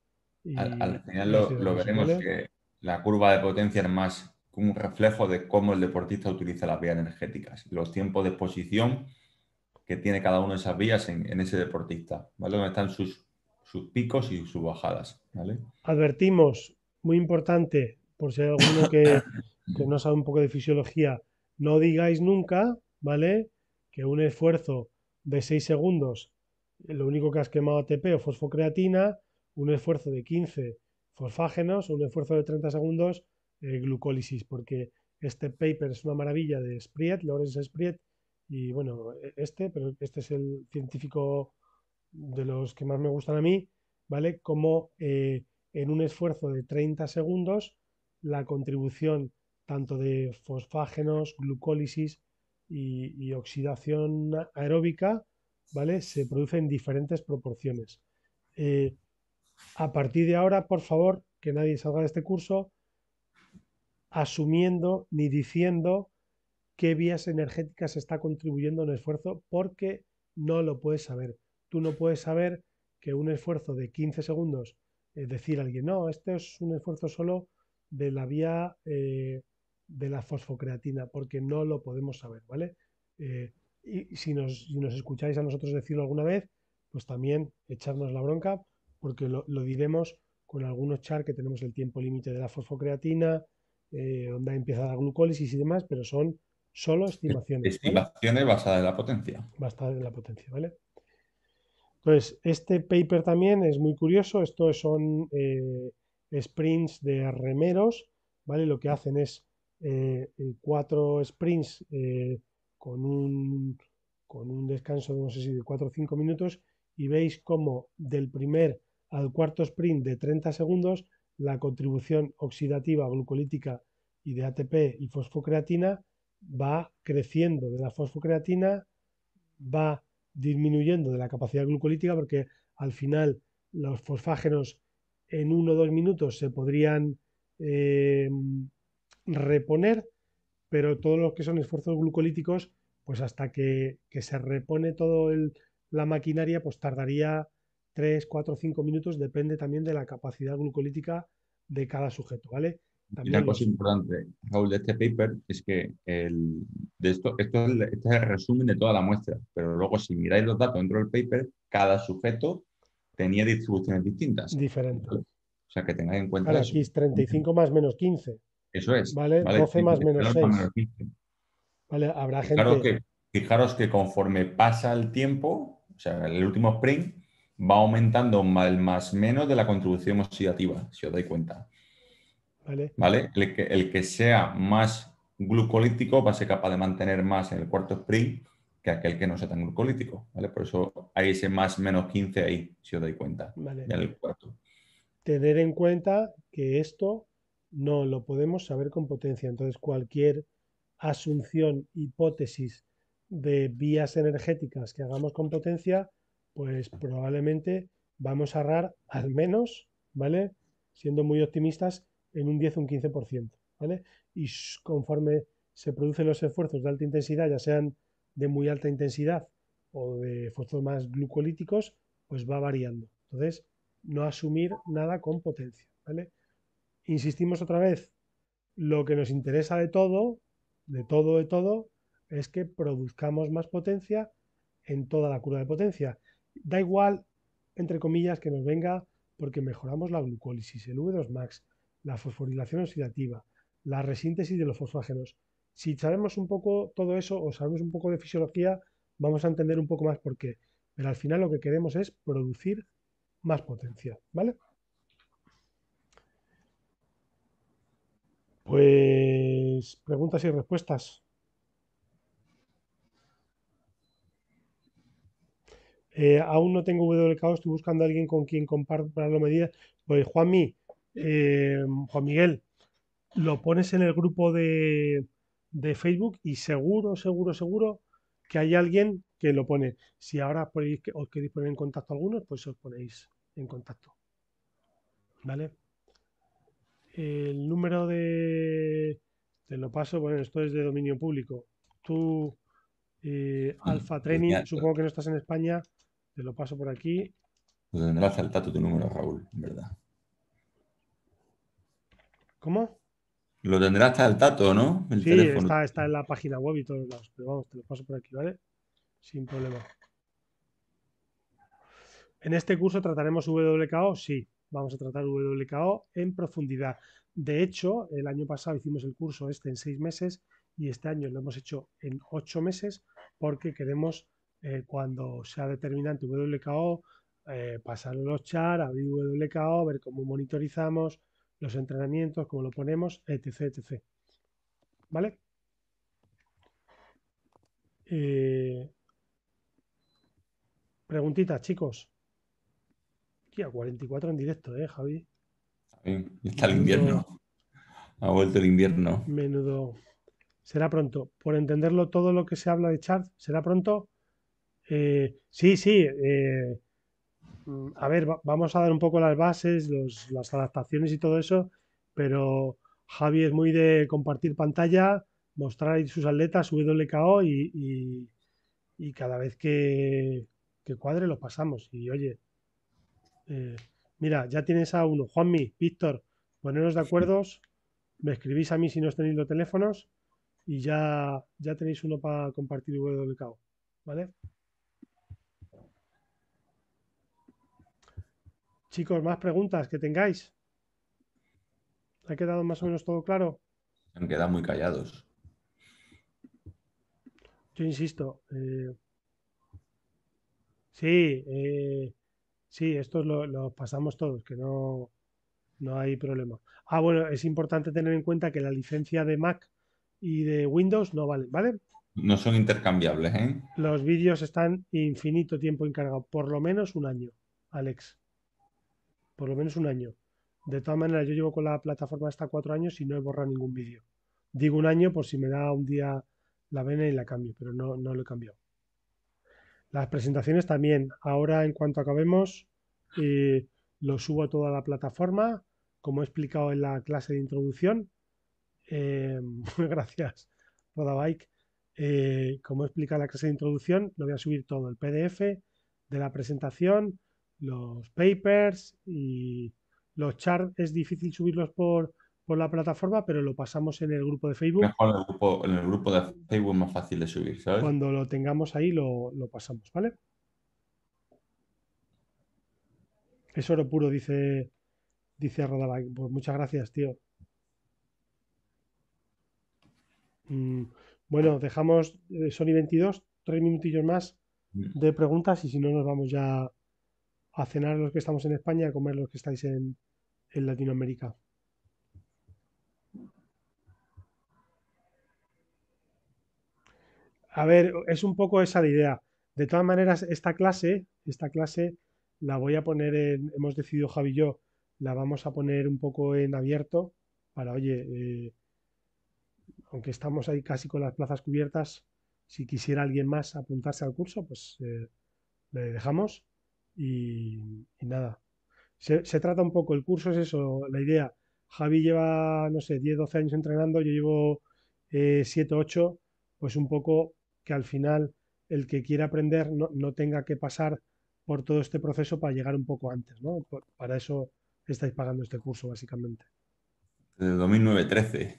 al, final lo, veremos que la curva de potencia es más un reflejo de cómo el deportista utiliza las vías energéticas, los tiempos de exposición que tiene cada uno de esas vías en, ese deportista, ¿vale? Donde están sus, sus picos y sus bajadas, ¿vale? Advertimos, muy importante, por si hay alguno que, que no sabe un poco de fisiología, no digáis nunca, ¿vale? Que un esfuerzo de 6 segundos, lo único que has quemado ATP o fosfocreatina, un esfuerzo de 15 fosfágenos, un esfuerzo de 30 segundos, eh, glucólisis, porque este paper es una maravilla de Spriet, Lawrence Spriet, y bueno, e-, este, pero este es el científico de los que más me gustan a mí, ¿vale? Como eh, en un esfuerzo de 30 segundos, la contribución tanto de fosfágenos, glucólisis y, oxidación aeróbica, ¿vale? Se produce en diferentes proporciones. Eh, a partir de ahora, por favor, que nadie salga de este curso asumiendo ni diciendo qué vías energéticas está contribuyendo en el esfuerzo, porque no lo puedes saber. Tú no puedes saber que un esfuerzo de 15 segundos, es decir, alguien, no, este es un esfuerzo solo de la vía eh, de la fosfocreatina, porque no lo podemos saber, ¿vale? Eh, y si nos, si nos, escucháis a nosotros decirlo alguna vez, pues también echarnos la bronca, porque lo, diremos con algunos char que tenemos el tiempo límite de la fosfocreatina, eh, donde empieza la glucólisis y demás, pero son solo estimaciones. Estimaciones basadas en la potencia. Basadas en la potencia, ¿vale? Entonces, este paper también es muy curioso. Estos son eh, sprints de remeros, ¿vale? Lo que hacen es eh, cuatro sprints eh, con, un, con un descanso de no sé si de 4 o 5 minutos y veis cómo del primer al cuarto sprint de 30 segundos la contribución oxidativa, glucolítica y de ATP y fosfocreatina va creciendo. De la fosfocreatina, va disminuyendo de la capacidad glucolítica porque al final los fosfágenos en uno o dos minutos se podrían eh, reponer, pero todos los que son esfuerzos glucolíticos, pues hasta que, se repone toda la maquinaria, pues tardaría 3, 4, 5 minutos, depende también de la capacidad glucolítica de cada sujeto, ¿vale? También Una cosa importante, Raúl, de este paper es que el, de esto, esto es, este es el resumen de toda la muestra, pero luego si miráis los datos dentro del paper, cada sujeto tenía distribuciones distintas. Diferentes. O sea, que tengáis en cuenta. Ahora, aquí es 35 más menos 15. Eso es. ¿Vale? 12 más menos 6. ¿Vale? Habrá gente. que, fijaros que conforme pasa el tiempo, o sea, el último sprint, va aumentando el más menos de la contribución oxidativa, si os dais cuenta. ¿Vale? ¿Vale? El, que, el que sea más glucolítico va a ser capaz de mantener más en el cuarto sprint que aquel que no sea tan glucolítico. ¿vale? Por eso hay ese más menos 15 ahí, si os dais cuenta. Vale. En el cuarto. Tener en cuenta que esto no lo podemos saber con potencia. Entonces, cualquier asunción, hipótesis de vías energéticas que hagamos con potencia, pues probablemente vamos a ahorrar al menos, ¿vale? Siendo muy optimistas, en un 10 o un 15%, ¿vale? Y conforme se producen los esfuerzos de alta intensidad, ya sean de muy alta intensidad o de esfuerzos más glucolíticos, pues va variando. Entonces, no asumir nada con potencia, ¿vale? insistimos otra vez, lo que nos interesa de todo, de todo, de todo, es que produzcamos más potencia en toda la curva de potencia. Da igual, entre comillas, que nos venga porque mejoramos la glucólisis, el V2 max, la fosforilación oxidativa, la resíntesis de los fosfágenos. Si sabemos un poco todo eso o sabemos un poco de fisiología, vamos a entender un poco más por qué. Pero al final lo que queremos es producir más potencia, ¿vale? Pues preguntas y respuestas. Eh, aún no tengo WKO, estoy buscando a alguien con quien compartir las medidas. Pues Juanmi, eh, Juan Miguel, lo pones en el grupo de, de, Facebook y seguro, seguro, seguro que hay alguien que lo pone. Si ahora podéis, os queréis poner en contacto algunos, pues os ponéis en contacto. ¿Vale? el número de... Te lo paso, bueno, esto es de dominio público. Tú, eh, Alfa Training, supongo que no estás en España, te lo paso por aquí. Lo tendrás al tato tu número, Raúl, en verdad. ¿Cómo? Lo tendrás al tato, ¿no? sí, Está, está en la página web y todos lados, pero vamos, te lo paso por aquí, ¿vale? Sin problema. En este curso trataremos WKO, sí, vamos a tratar WKO en profundidad. De hecho, el año pasado hicimos el curso este en seis meses y este año lo hemos hecho en ocho meses porque queremos, eh, cuando sea determinante WKO, eh, pasarlo los char, abrir WKO, ver cómo monitorizamos los entrenamientos, cómo lo ponemos, etc. etc. ¿Vale? Eh, preguntitas, chicos a 44 en directo, ¿eh, Javi? Está el invierno. Ha vuelto el invierno. Menudo. Será pronto. Por entenderlo todo lo que se habla de Chart, ¿será pronto? Eh, sí, sí. Eh, mm, a ver, vamos a dar un poco las bases, las adaptaciones y todo eso, pero Javi es muy de compartir pantalla, mostrar sus atletas, WKO y, y, cada vez que, cuadre lo pasamos. Y oye, Eh, mira, ya tienes a uno. Juanmi, Víctor, poneros de acuerdo. Me escribís a mí si no tenéis los teléfonos y ya, ya tenéis uno para compartir WKO. ¿Vale? Chicos, más preguntas que tengáis. ¿Ha quedado más o menos todo claro? Se han quedado muy callados. Yo insisto. eh, sí, eh, sí, esto lo, lo pasamos todos, que no, no hay problema. Ah, bueno, es importante tener en cuenta que la licencia de Mac y de Windows no vale, ¿vale? No son intercambiables, ¿eh? Los vídeos están infinito tiempo encargados, por lo menos un año, Alex. Por lo menos un año. De todas maneras, yo llevo con la plataforma hasta cuatro años y no he borrado ningún vídeo. Digo un año por si me da un día la vena y la cambio, pero no, no lo he cambiado. Las presentaciones también. Ahora, en cuanto acabemos, eh, lo subo a toda la plataforma, como he explicado en la clase de introducción. Eh, gracias, Rodabike. Eh, como he explicado en la clase de introducción, lo voy a subir todo, el PDF de la presentación, los papers y los charts. Es difícil subirlos por, por la plataforma, pero lo pasamos en el grupo de Facebook. Mejor en el grupo, en el grupo de Facebook es más fácil de subir, ¿sabes? Cuando lo tengamos ahí, lo, lo pasamos, ¿vale? Es oro puro, dice, dice. Pues muchas gracias, tío. Mm, bueno, dejamos eh, Sony 22, tres minutillos más Mm. de preguntas y si no nos vamos ya a cenar los que estamos en España a comer los que estáis en, en Latinoamérica. A ver, es un poco esa la idea. De todas maneras, esta clase, esta clase la voy a poner en, hemos decidido Javi y yo, la vamos a poner un poco en abierto para, oye, eh, aunque estamos ahí casi con las plazas cubiertas, si quisiera alguien más apuntarse al curso, pues eh, le dejamos y, y nada. Se, se trata un poco, el curso es eso, la idea. Javi lleva, no sé, 10, 12 años entrenando, yo llevo eh, 7, 8, pues un poco que al final el que quiera aprender no, no tenga que pasar por todo este proceso para llegar un poco antes, ¿no? Por- para eso estáis pagando este curso, básicamente. Desde 2009-13.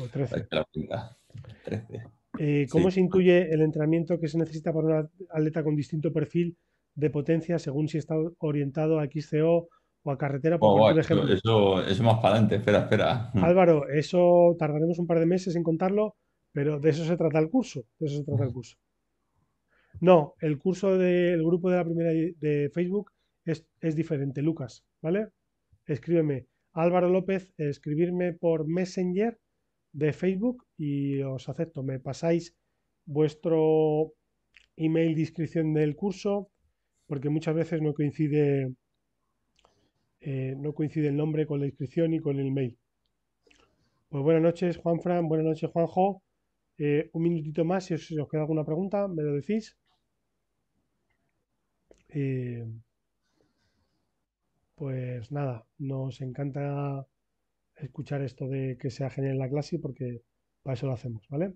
O 13. la cuenta. 13. Eh, ¿cómo Sí. se intuye el entrenamiento que se necesita para un atleta con distinto perfil de potencia según si está orientado a XCO o a carretera? Por Oh, ejemplo. eso, eso más para adelante. Espera, espera. Álvaro, eso tardaremos un par de meses en contarlo, pero de eso se trata el curso. De eso se trata el curso. No, el curso del grupo de la primera de de Facebook es, es diferente, Lucas, ¿vale? Escríbeme, Álvaro López, escribirme por Messenger de Facebook y os acepto. Me pasáis vuestro email de inscripción del curso, porque muchas veces no coincide, eh, no coincide el nombre con la inscripción y con el mail. Pues buenas noches, Juanfran, buenas noches, Juanjo. Eh, un minutito más, si os, queda alguna pregunta, me lo decís. Eh, pues nada, nos encanta escuchar esto de que sea genial la clase porque para eso lo hacemos, ¿vale?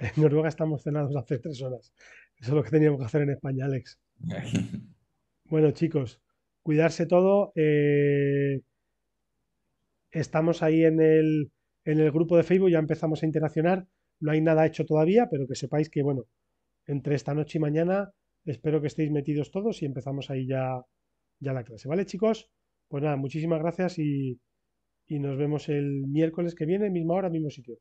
En Noruega estamos cenados hace tres horas. Eso es lo que teníamos que hacer en España, Alex. Bueno, chicos, cuidarse todo. eh, estamos ahí en el, en el grupo de Facebook, ya empezamos a interaccionar. No hay nada hecho todavía, pero que sepáis que, bueno, entre esta noche y mañana espero que estéis metidos todos y empezamos ahí ya, ya la clase. ¿Vale, chicos? Pues nada, muchísimas gracias y, y nos vemos el miércoles que viene, misma hora, mismo sitio.